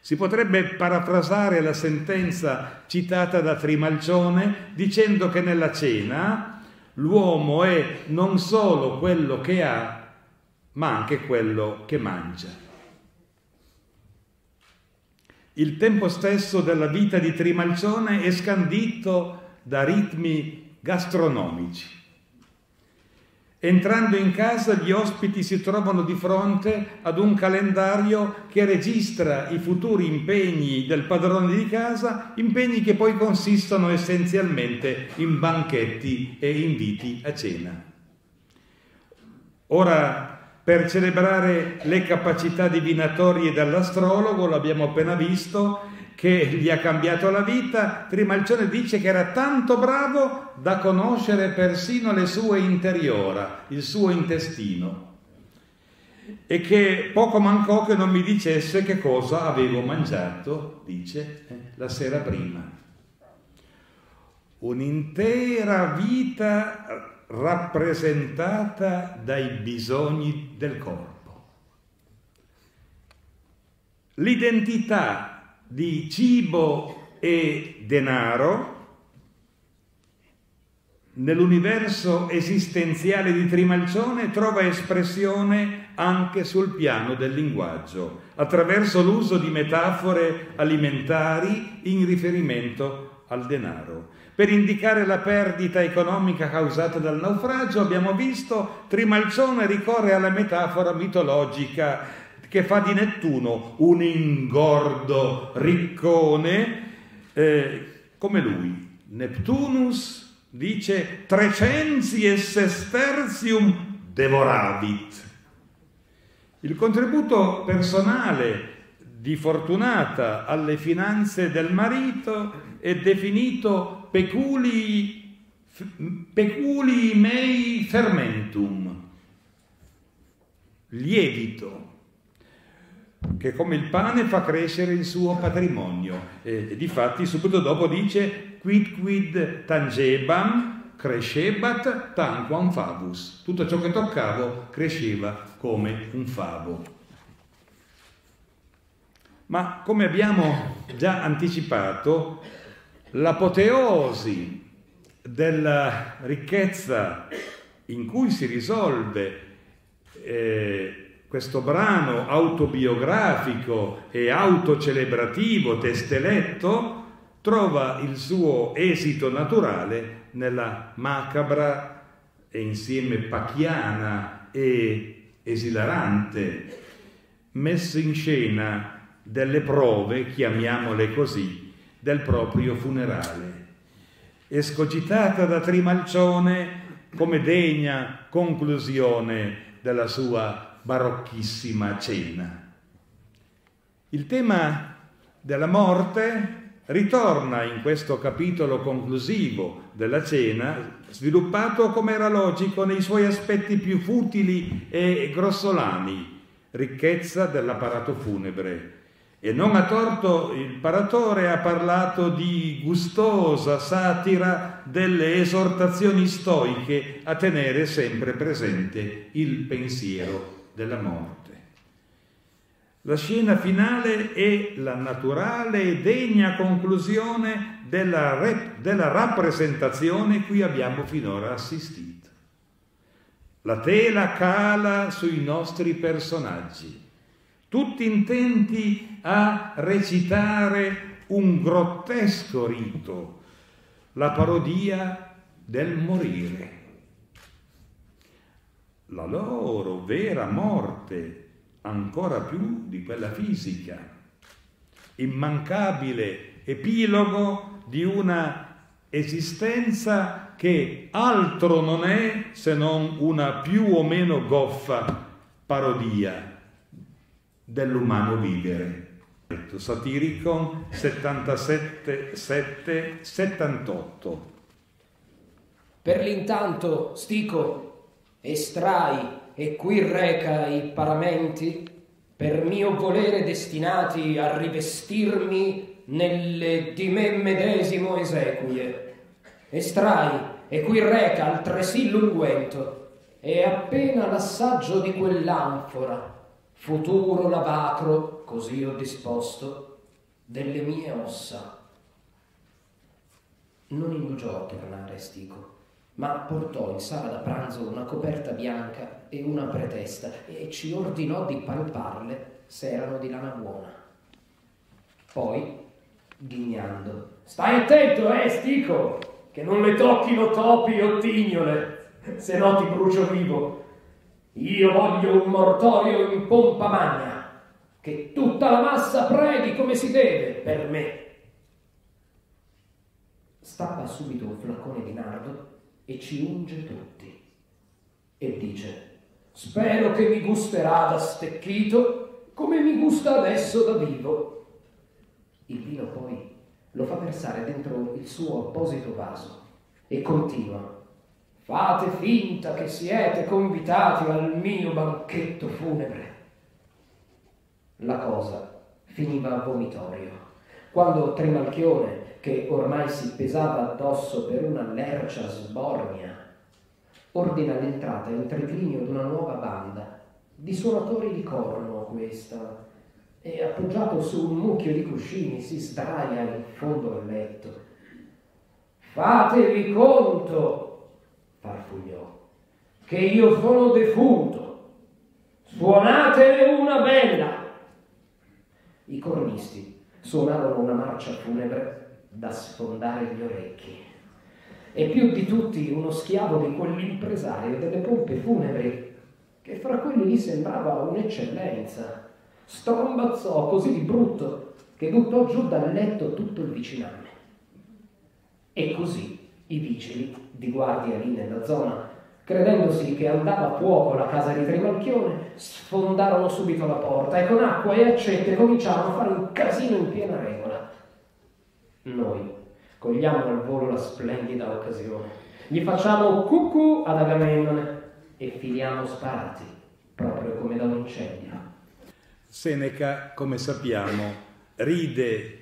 Si potrebbe parafrasare la sentenza citata da Trimalcione dicendo che nella cena l'uomo è non solo quello che ha, ma anche quello che mangia. Il tempo stesso della vita di Trimalcione è scandito da ritmi gastronomici. Entrando in casa gli ospiti si trovano di fronte ad un calendario che registra i futuri impegni del padrone di casa, impegni che poi consistono essenzialmente in banchetti e inviti a cena. Ora per celebrare le capacità divinatorie dell'astrologo, l'abbiamo appena visto, che gli ha cambiato la vita, Trimalcione dice che era tanto bravo da conoscere persino le sue interiora, il suo intestino, e che poco mancò che non mi dicesse che cosa avevo mangiato, dice, eh, la sera prima. Un'intera vita rappresentata dai bisogni del corpo. L'identità di cibo e denaro nell'universo esistenziale di Trimalcione trova espressione anche sul piano del linguaggio, attraverso l'uso di metafore alimentari in riferimento al denaro. Per indicare la perdita economica causata dal naufragio abbiamo visto Trimalcione ricorre alla metafora mitologica che fa di Nettuno un ingordo riccone eh, come lui. Neptunus dice trecensies sestertium devoravit. Il contributo personale di Fortunata alle finanze del marito è definito peculi, peculi mei fermentum, lievito, che come il pane fa crescere il suo patrimonio. E, difatti subito dopo dice quid quid tangebam crescebat tanquam favus. Tutto ciò che toccavo cresceva come un favo. Ma come abbiamo già anticipato, l'apoteosi della ricchezza in cui si risolve eh, questo brano autobiografico e autocelebrativo testeletto trova il suo esito naturale nella macabra e insieme pachiana e esilarante messa in scena delle prove, chiamiamole così, del proprio funerale. Escogitata da Trimalcione come degna conclusione della sua barocchissima cena. Il tema della morte ritorna in questo capitolo conclusivo della cena, sviluppato come era logico nei suoi aspetti più futili e grossolani, ricchezza dell'apparato funebre, e non a torto il paratore ha parlato di gustosa satira delle esortazioni stoiche a tenere sempre presente il pensiero della morte. La scena finale è la naturale e degna conclusione della, rep- della rappresentazione cui abbiamo finora assistito. La tela cala sui nostri personaggi tutti intenti a recitare un grottesco rito, la parodia del morire. La loro vera morte, ancora più di quella fisica, immancabile epilogo di una esistenza che altro non è se non una più o meno goffa parodia dell'umano vivere. Satiricon 77, 7, 78. Per l'intanto, Stico, estrai e qui reca i paramenti, per mio volere destinati a rivestirmi nelle di me medesimo esequie. Estrai e qui reca altresì l'unguento, e appena l'assaggio di quell'anfora futuro lavacro, così ho disposto, delle mie ossa. Non indugiò a tornare Stico, ma portò in sala da pranzo una coperta bianca e una pretesta e ci ordinò di palparle se erano di lana buona. Poi, ghignando, stai attento, eh, Stico, che non le tocchino topi o tignole, se no ti brucio vivo. Io voglio un mortorio in pompa magna, che tutta la massa preghi come si deve per me. Stappa subito un flacone di nardo e ci unge tutti. E dice, spero che mi gusterà da stecchito come mi gusta adesso da vivo. Il vino poi lo fa versare dentro il suo apposito vaso e continua Fate finta che siete convitati al mio banchetto funebre. La cosa finiva a vomitorio, quando Trimalchione, che ormai si pesava addosso per una lercia sbornia, ordina l'entrata in triclinio di una nuova banda, di suonatori di corno questa, e appoggiato su un mucchio di cuscini si sdraia in fondo al letto. Fatevi conto farfugliò, che io sono defunto, suonatene una bella. I cornisti suonavano una marcia funebre da sfondare gli orecchi. E più di tutti uno schiavo di quell'impresario delle pompe funebri, che fra quelli gli sembrava un'eccellenza, strombazzò così di brutto che buttò giù dal letto tutto il viciname. E così i vigili di guardia lì nella zona, credendosi che andava a fuoco la casa di Trimalchione, sfondarono subito la porta e con acqua e accette cominciarono a fare un casino in piena regola. Noi cogliamo al volo la splendida occasione, gli facciamo cucù ad Agamennone e filiamo sparati, proprio come da un incendio. Seneca, come sappiamo, ride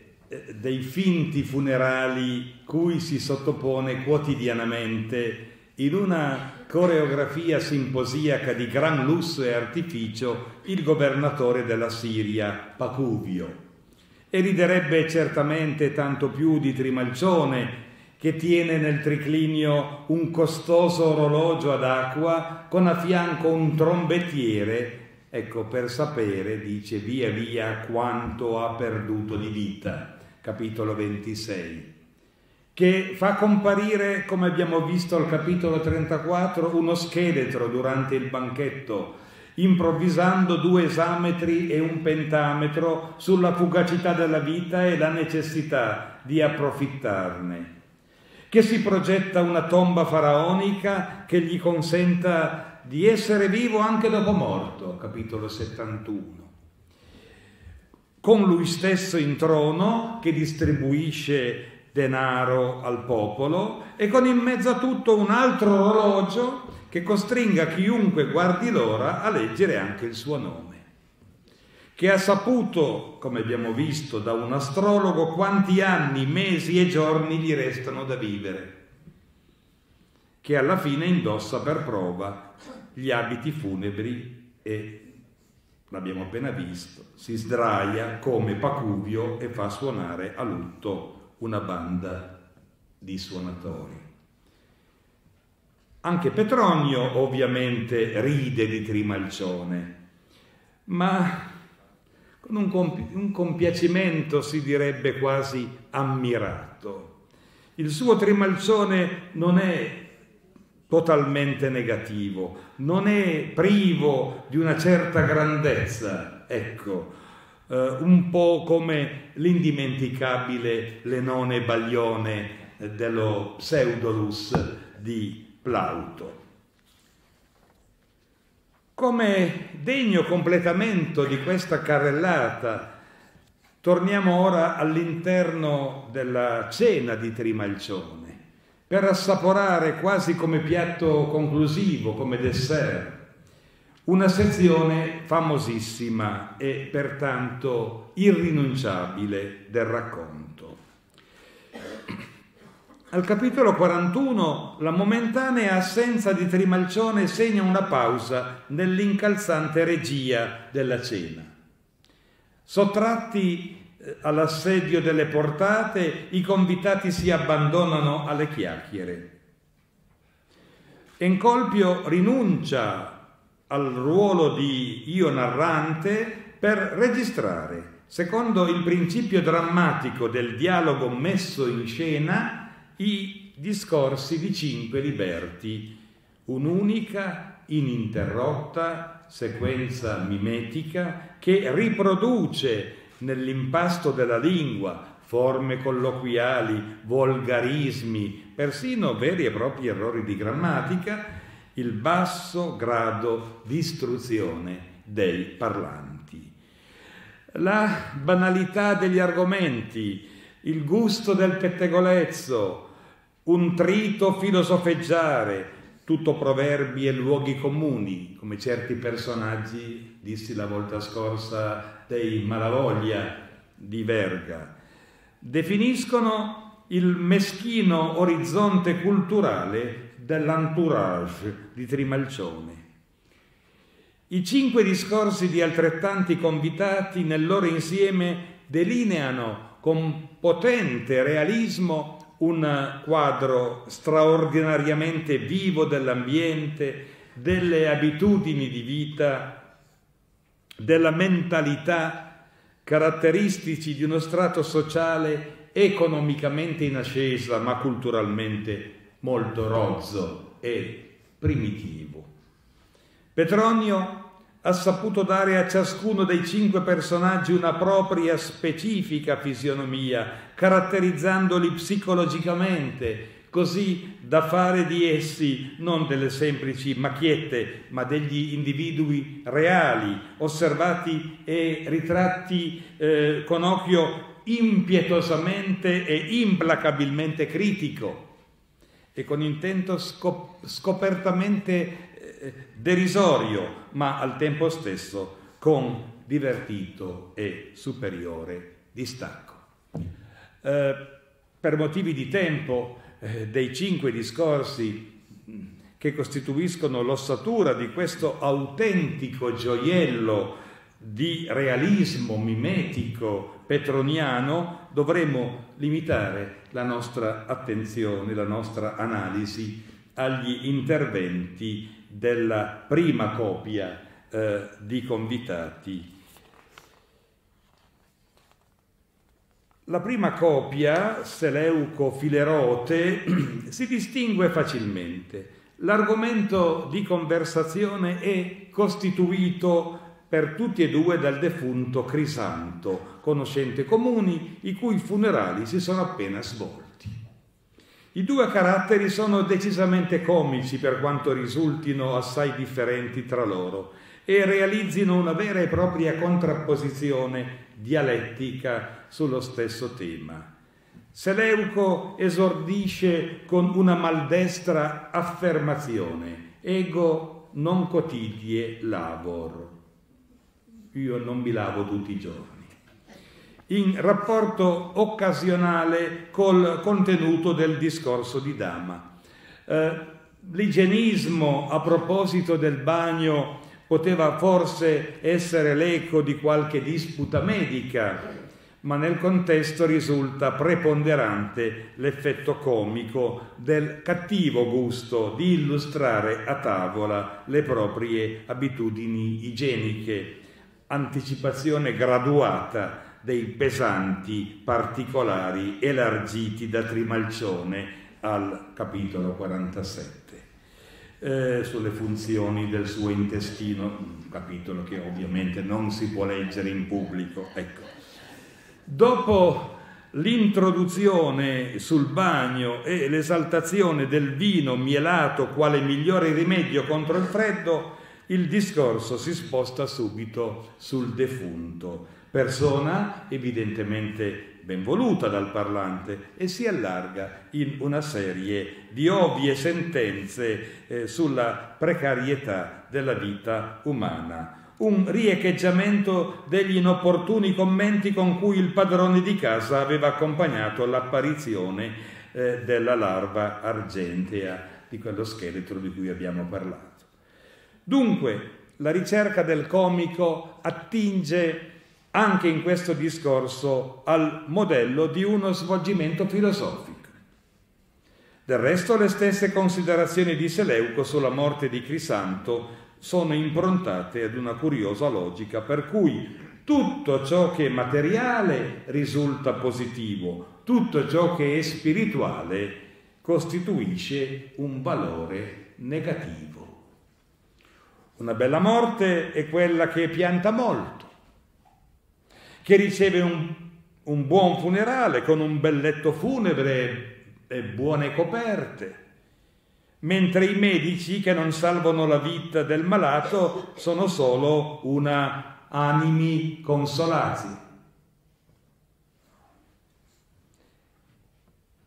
dei finti funerali cui si sottopone quotidianamente in una coreografia simposiaca di gran lusso e artificio il governatore della Siria, Pacuvio. E riderebbe certamente tanto più di Trimalcione, che tiene nel triclinio un costoso orologio ad acqua con a fianco un trombettiere, ecco per sapere, dice via via, quanto ha perduto di vita capitolo 26, che fa comparire, come abbiamo visto al capitolo 34, uno scheletro durante il banchetto, improvvisando due esametri e un pentametro sulla fugacità della vita e la necessità di approfittarne, che si progetta una tomba faraonica che gli consenta di essere vivo anche dopo morto, capitolo 71 con lui stesso in trono che distribuisce denaro al popolo e con in mezzo a tutto un altro orologio che costringa chiunque guardi l'ora a leggere anche il suo nome, che ha saputo, come abbiamo visto da un astrologo, quanti anni, mesi e giorni gli restano da vivere, che alla fine indossa per prova gli abiti funebri e l'abbiamo appena visto, si sdraia come Pacuvio e fa suonare a lutto una banda di suonatori. Anche Petronio ovviamente ride di Trimalcione, ma con un, compi- un compiacimento si direbbe quasi ammirato. Il suo Trimalcione non è totalmente negativo, non è privo di una certa grandezza, ecco, eh, un po' come l'indimenticabile Lenone Baglione dello Pseudolus di Plauto. Come degno completamento di questa carrellata, torniamo ora all'interno della cena di Trimalcione per assaporare quasi come piatto conclusivo, come dessert, una sezione famosissima e pertanto irrinunciabile del racconto. Al capitolo 41 la momentanea assenza di Trimalcione segna una pausa nell'incalzante regia della cena. Sottratti all'assedio delle portate, i convitati si abbandonano alle chiacchiere. Encolpio rinuncia al ruolo di io narrante per registrare, secondo il principio drammatico del dialogo messo in scena, i discorsi di cinque liberti, un'unica, ininterrotta sequenza mimetica che riproduce nell'impasto della lingua, forme colloquiali, volgarismi, persino veri e propri errori di grammatica, il basso grado di istruzione dei parlanti. La banalità degli argomenti, il gusto del pettegolezzo, un trito filosofeggiare, tutto proverbi e luoghi comuni, come certi personaggi, dissi la volta scorsa, dei Malavoglia di Verga, definiscono il meschino orizzonte culturale dell'entourage di Trimalcione. I cinque discorsi di altrettanti convitati nel loro insieme delineano con potente realismo un quadro straordinariamente vivo dell'ambiente, delle abitudini di vita, della mentalità caratteristici di uno strato sociale economicamente in ascesa ma culturalmente molto rozzo e primitivo. Petronio ha saputo dare a ciascuno dei cinque personaggi una propria specifica fisionomia, caratterizzandoli psicologicamente, così da fare di essi non delle semplici macchiette, ma degli individui reali, osservati e ritratti eh, con occhio impietosamente e implacabilmente critico e con intento scop- scopertamente eh, derisorio, ma al tempo stesso con divertito e superiore distacco. Eh, per motivi di tempo, dei cinque discorsi che costituiscono l'ossatura di questo autentico gioiello di realismo mimetico petroniano, dovremo limitare la nostra attenzione, la nostra analisi agli interventi della prima copia eh, di convitati. La prima copia, Seleuco Filerote, si distingue facilmente. L'argomento di conversazione è costituito per tutti e due dal defunto Crisanto, conoscente comuni, i cui funerali si sono appena svolti. I due caratteri sono decisamente comici per quanto risultino assai differenti tra loro e realizzino una vera e propria contrapposizione dialettica sullo stesso tema. Seleuco esordisce con una maldestra affermazione, ego non cotidie labor io non mi lavo tutti i giorni, in rapporto occasionale col contenuto del discorso di Dama. Eh, l'igienismo a proposito del bagno poteva forse essere l'eco di qualche disputa medica, ma nel contesto risulta preponderante l'effetto comico del cattivo gusto di illustrare a tavola le proprie abitudini igieniche. Anticipazione graduata dei pesanti particolari elargiti da Trimalcione al capitolo 47 eh, sulle funzioni del suo intestino, un capitolo che ovviamente non si può leggere in pubblico. Ecco. Dopo l'introduzione sul bagno e l'esaltazione del vino mielato quale migliore rimedio contro il freddo, il discorso si sposta subito sul defunto, persona evidentemente ben voluta dal parlante e si allarga in una serie di ovvie sentenze eh, sulla precarietà della vita umana. Un riecheggiamento degli inopportuni commenti con cui il padrone di casa aveva accompagnato l'apparizione eh, della larva argentea di quello scheletro di cui abbiamo parlato. Dunque, la ricerca del comico attinge anche in questo discorso al modello di uno svolgimento filosofico. Del resto le stesse considerazioni di Seleuco sulla morte di Crisanto sono improntate ad una curiosa logica per cui tutto ciò che è materiale risulta positivo, tutto ciò che è spirituale costituisce un valore negativo. Una bella morte è quella che pianta molto, che riceve un, un buon funerale con un bel letto funebre e buone coperte, mentre i medici che non salvano la vita del malato sono solo una animi consolati.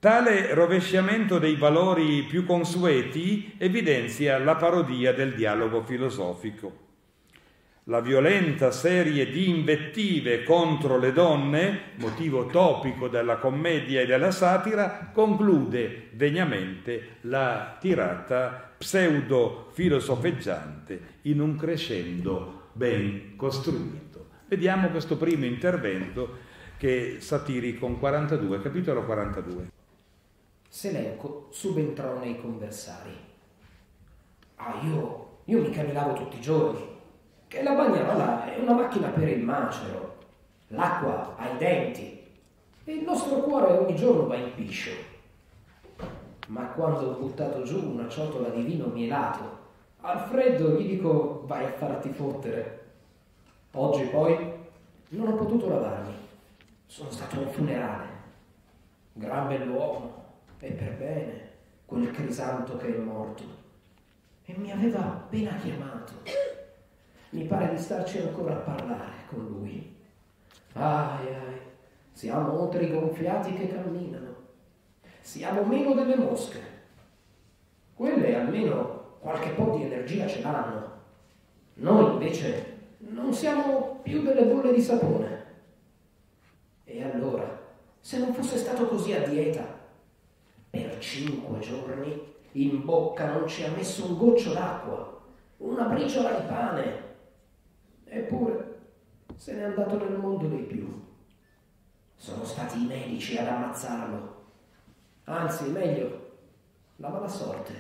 Tale rovesciamento dei valori più consueti evidenzia la parodia del dialogo filosofico. La violenta serie di invettive contro le donne, motivo topico della commedia e della satira, conclude degnamente la tirata pseudo-filosofeggiante in un crescendo ben costruito. Vediamo questo primo intervento che satirico in 42, capitolo 42. Seleuco subentrò nei conversari. Ah, io, io mi lavo tutti i giorni, che la bagnarola è una macchina per il macero, l'acqua ha i denti e il nostro cuore ogni giorno va in piscio. Ma quando ho buttato giù una ciotola di vino mielato, Al freddo gli dico vai a farti fottere. Oggi poi non ho potuto lavarmi. Sono stato a un funerale. Gran bell'uomo, e per bene, quel crisanto che è morto. E mi aveva appena chiamato. Mi pare di starci ancora a parlare con lui. Ai ai, siamo trigonfiati che camminano. Siamo meno delle mosche. Quelle almeno qualche po' di energia ce l'hanno. Noi invece non siamo più delle bolle di sapone. E allora, se non fosse stato così a dieta, cinque giorni in bocca non ci ha messo un goccio d'acqua, una briciola di pane. Eppure se n'è andato nel mondo dei più. Sono stati i medici ad ammazzarlo. Anzi, meglio, la mala sorte.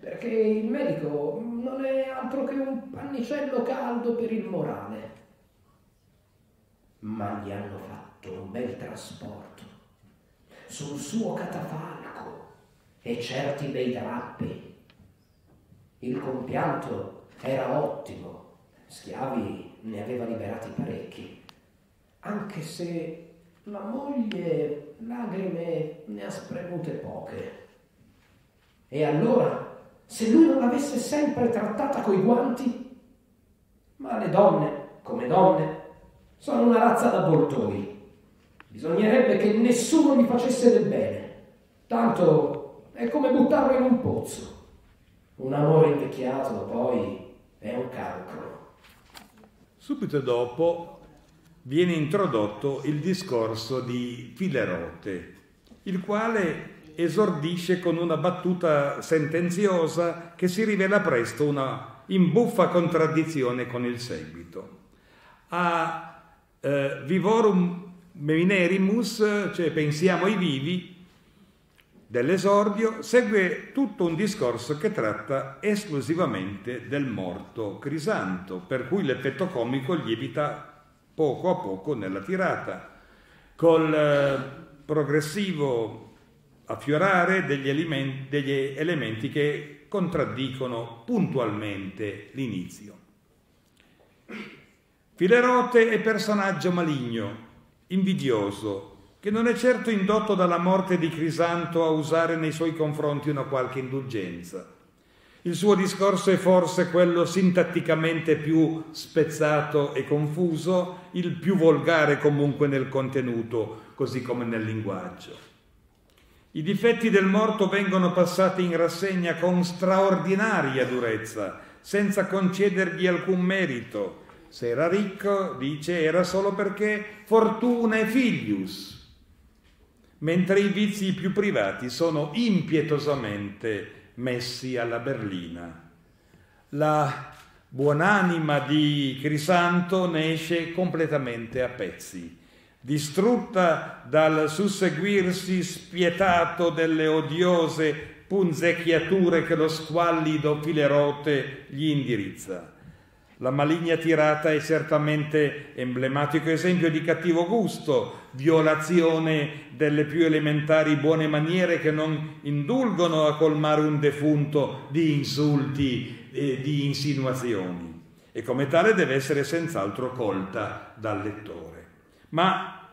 Perché il medico non è altro che un pannicello caldo per il morale. Ma gli hanno fatto un bel trasporto sul suo catafalco e certi bei drappi. Il compianto era ottimo, schiavi ne aveva liberati parecchi, anche se la moglie lagrime ne ha spremute poche. E allora, se lui non l'avesse sempre trattata coi guanti, ma le donne, come donne, sono una razza d'avvoltoi. Bisognerebbe che nessuno gli facesse del bene. Tanto è come buttarlo in un pozzo. Un amore invecchiato poi è un cancro. Subito dopo viene introdotto il discorso di Filerote, il quale esordisce con una battuta sentenziosa che si rivela presto una imbuffa contraddizione con il seguito. A eh, Vivorum Menerimus, cioè pensiamo ai vivi, dell'esordio, segue tutto un discorso che tratta esclusivamente del morto Crisanto, per cui l'effetto comico lievita poco a poco nella tirata, col eh, progressivo affiorare degli elementi, degli elementi che contraddicono puntualmente l'inizio. Filerote è personaggio maligno, invidioso, che non è certo indotto dalla morte di Crisanto a usare nei suoi confronti una qualche indulgenza. Il suo discorso è forse quello sintatticamente più spezzato e confuso, il più volgare comunque nel contenuto, così come nel linguaggio. I difetti del morto vengono passati in rassegna con straordinaria durezza, senza concedergli alcun merito, se era ricco, dice, era solo perché fortuna e filius, mentre i vizi più privati sono impietosamente messi alla berlina. La buonanima di Crisanto ne esce completamente a pezzi, distrutta dal susseguirsi spietato delle odiose punzecchiature che lo squallido Filerote gli indirizza. La maligna tirata è certamente emblematico esempio di cattivo gusto, violazione delle più elementari buone maniere che non indulgono a colmare un defunto di insulti e di insinuazioni e come tale deve essere senz'altro colta dal lettore. Ma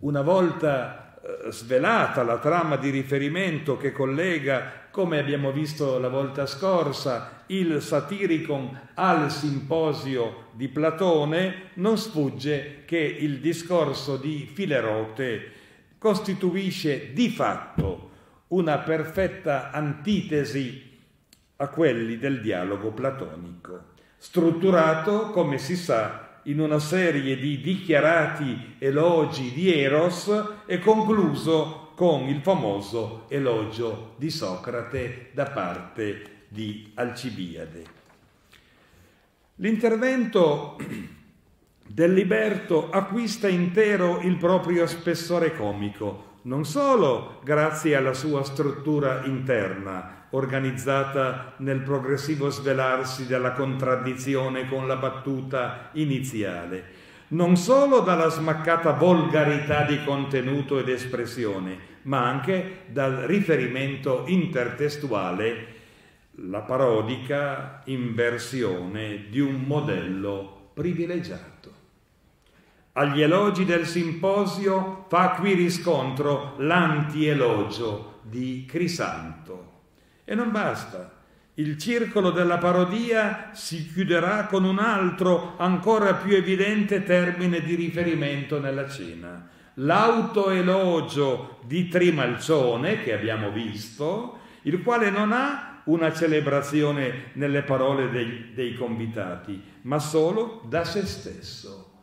una volta eh, svelata la trama di riferimento che collega come abbiamo visto la volta scorsa, il satiricon al simposio di Platone, non sfugge che il discorso di Filerote costituisce di fatto una perfetta antitesi a quelli del dialogo platonico, strutturato, come si sa, in una serie di dichiarati elogi di Eros e concluso con il famoso elogio di Socrate da parte di Alcibiade. L'intervento del liberto acquista intero il proprio spessore comico, non solo grazie alla sua struttura interna, organizzata nel progressivo svelarsi della contraddizione con la battuta iniziale, non solo dalla smaccata volgarità di contenuto ed espressione, ma anche dal riferimento intertestuale la parodica inversione di un modello privilegiato. Agli elogi del simposio fa qui riscontro l'antielogio di Crisanto. E non basta. Il circolo della parodia si chiuderà con un altro ancora più evidente termine di riferimento nella cena. L'autoelogio di Trimalcione, che abbiamo visto, il quale non ha una celebrazione nelle parole dei, dei convitati, ma solo da se stesso.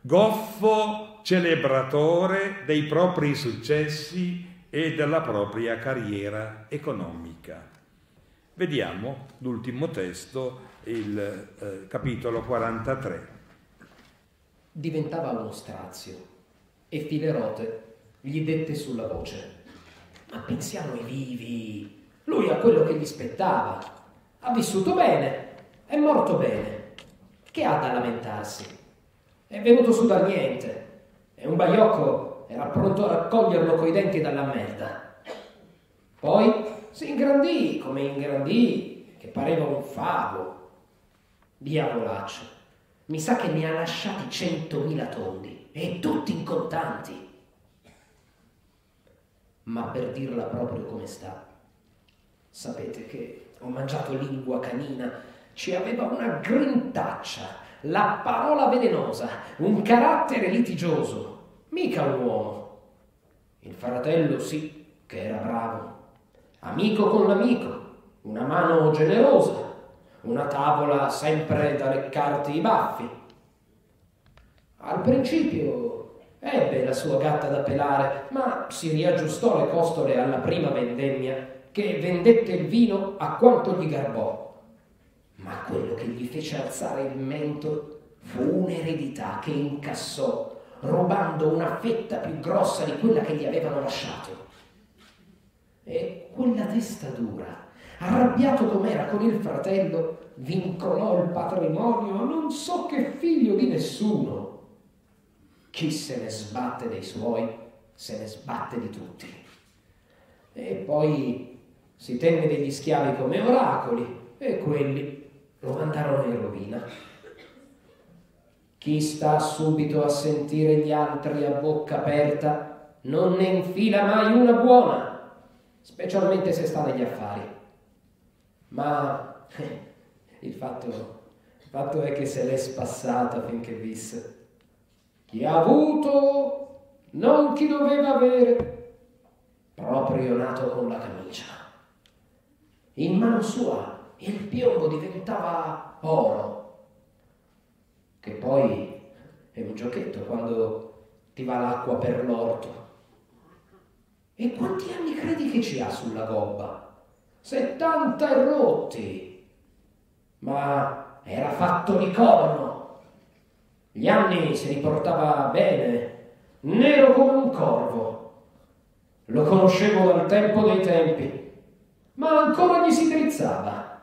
Goffo celebratore dei propri successi e della propria carriera economica. Vediamo l'ultimo testo, il eh, capitolo 43. Diventava uno strazio e Filerote gli dette sulla voce. Ma pensiamo ai vivi, lui ha quello che gli spettava, ha vissuto bene, è morto bene, che ha da lamentarsi? È venuto su dal niente e un baiocco era pronto a raccoglierlo coi denti dalla merda. Poi si ingrandì come ingrandì, che pareva un favo. Diavolaccio, mi sa che ne ha lasciati centomila tondi e tutti in contanti. Ma per dirla proprio come sta, sapete che ho mangiato lingua canina, ci aveva una grintaccia, la parola velenosa, un carattere litigioso, mica un uomo. Il fratello sì che era bravo, amico con l'amico, una mano generosa, una tavola sempre da leccarti i baffi. Al principio ebbe la sua gatta da pelare, ma si riaggiustò le costole alla prima vendemmia che vendette il vino a quanto gli garbò. Ma quello che gli fece alzare il mento fu un'eredità che incassò rubando una fetta più grossa di quella che gli avevano lasciato. E quella testa dura, arrabbiato com'era con il fratello, vincolò il patrimonio a non so che figlio di nessuno. Chi se ne sbatte dei suoi, se ne sbatte di tutti. E poi si tenne degli schiavi come oracoli e quelli lo mandarono in rovina. Chi sta subito a sentire gli altri a bocca aperta non ne infila mai una buona, specialmente se sta negli affari. Ma il, fatto, il fatto è che se l'è spassata finché visse. Chi ha avuto non chi doveva avere, proprio nato con la camicia. In mano sua il piombo diventava oro, che poi è un giochetto quando ti va l'acqua per l'orto. E quanti anni credi che ci ha sulla gobba? Settanta e rotti. Ma era fatto di corno. Gli anni si riportava bene, nero come un corvo. Lo conoscevo dal tempo dei tempi, ma ancora gli si drizzava.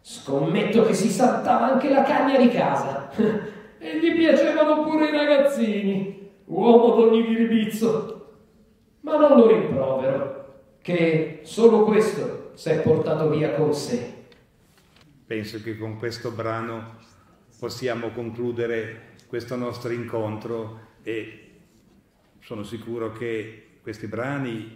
Scommetto che si saltava anche la cagna di casa. e gli piacevano pure i ragazzini, uomo d'ogni ghiribizzo. Ma non lo rimprovero, che solo questo si è portato via con sé. Penso che con questo brano possiamo concludere questo nostro incontro e sono sicuro che questi brani,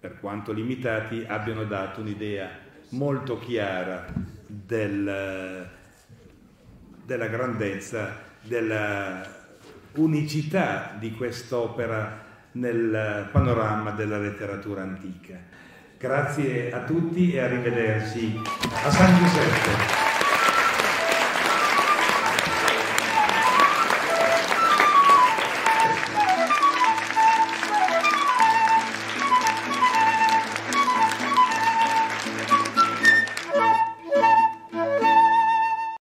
per quanto limitati, abbiano dato un'idea molto chiara del, della grandezza, della unicità di quest'opera nel panorama della letteratura antica. Grazie a tutti e arrivederci a San Giuseppe.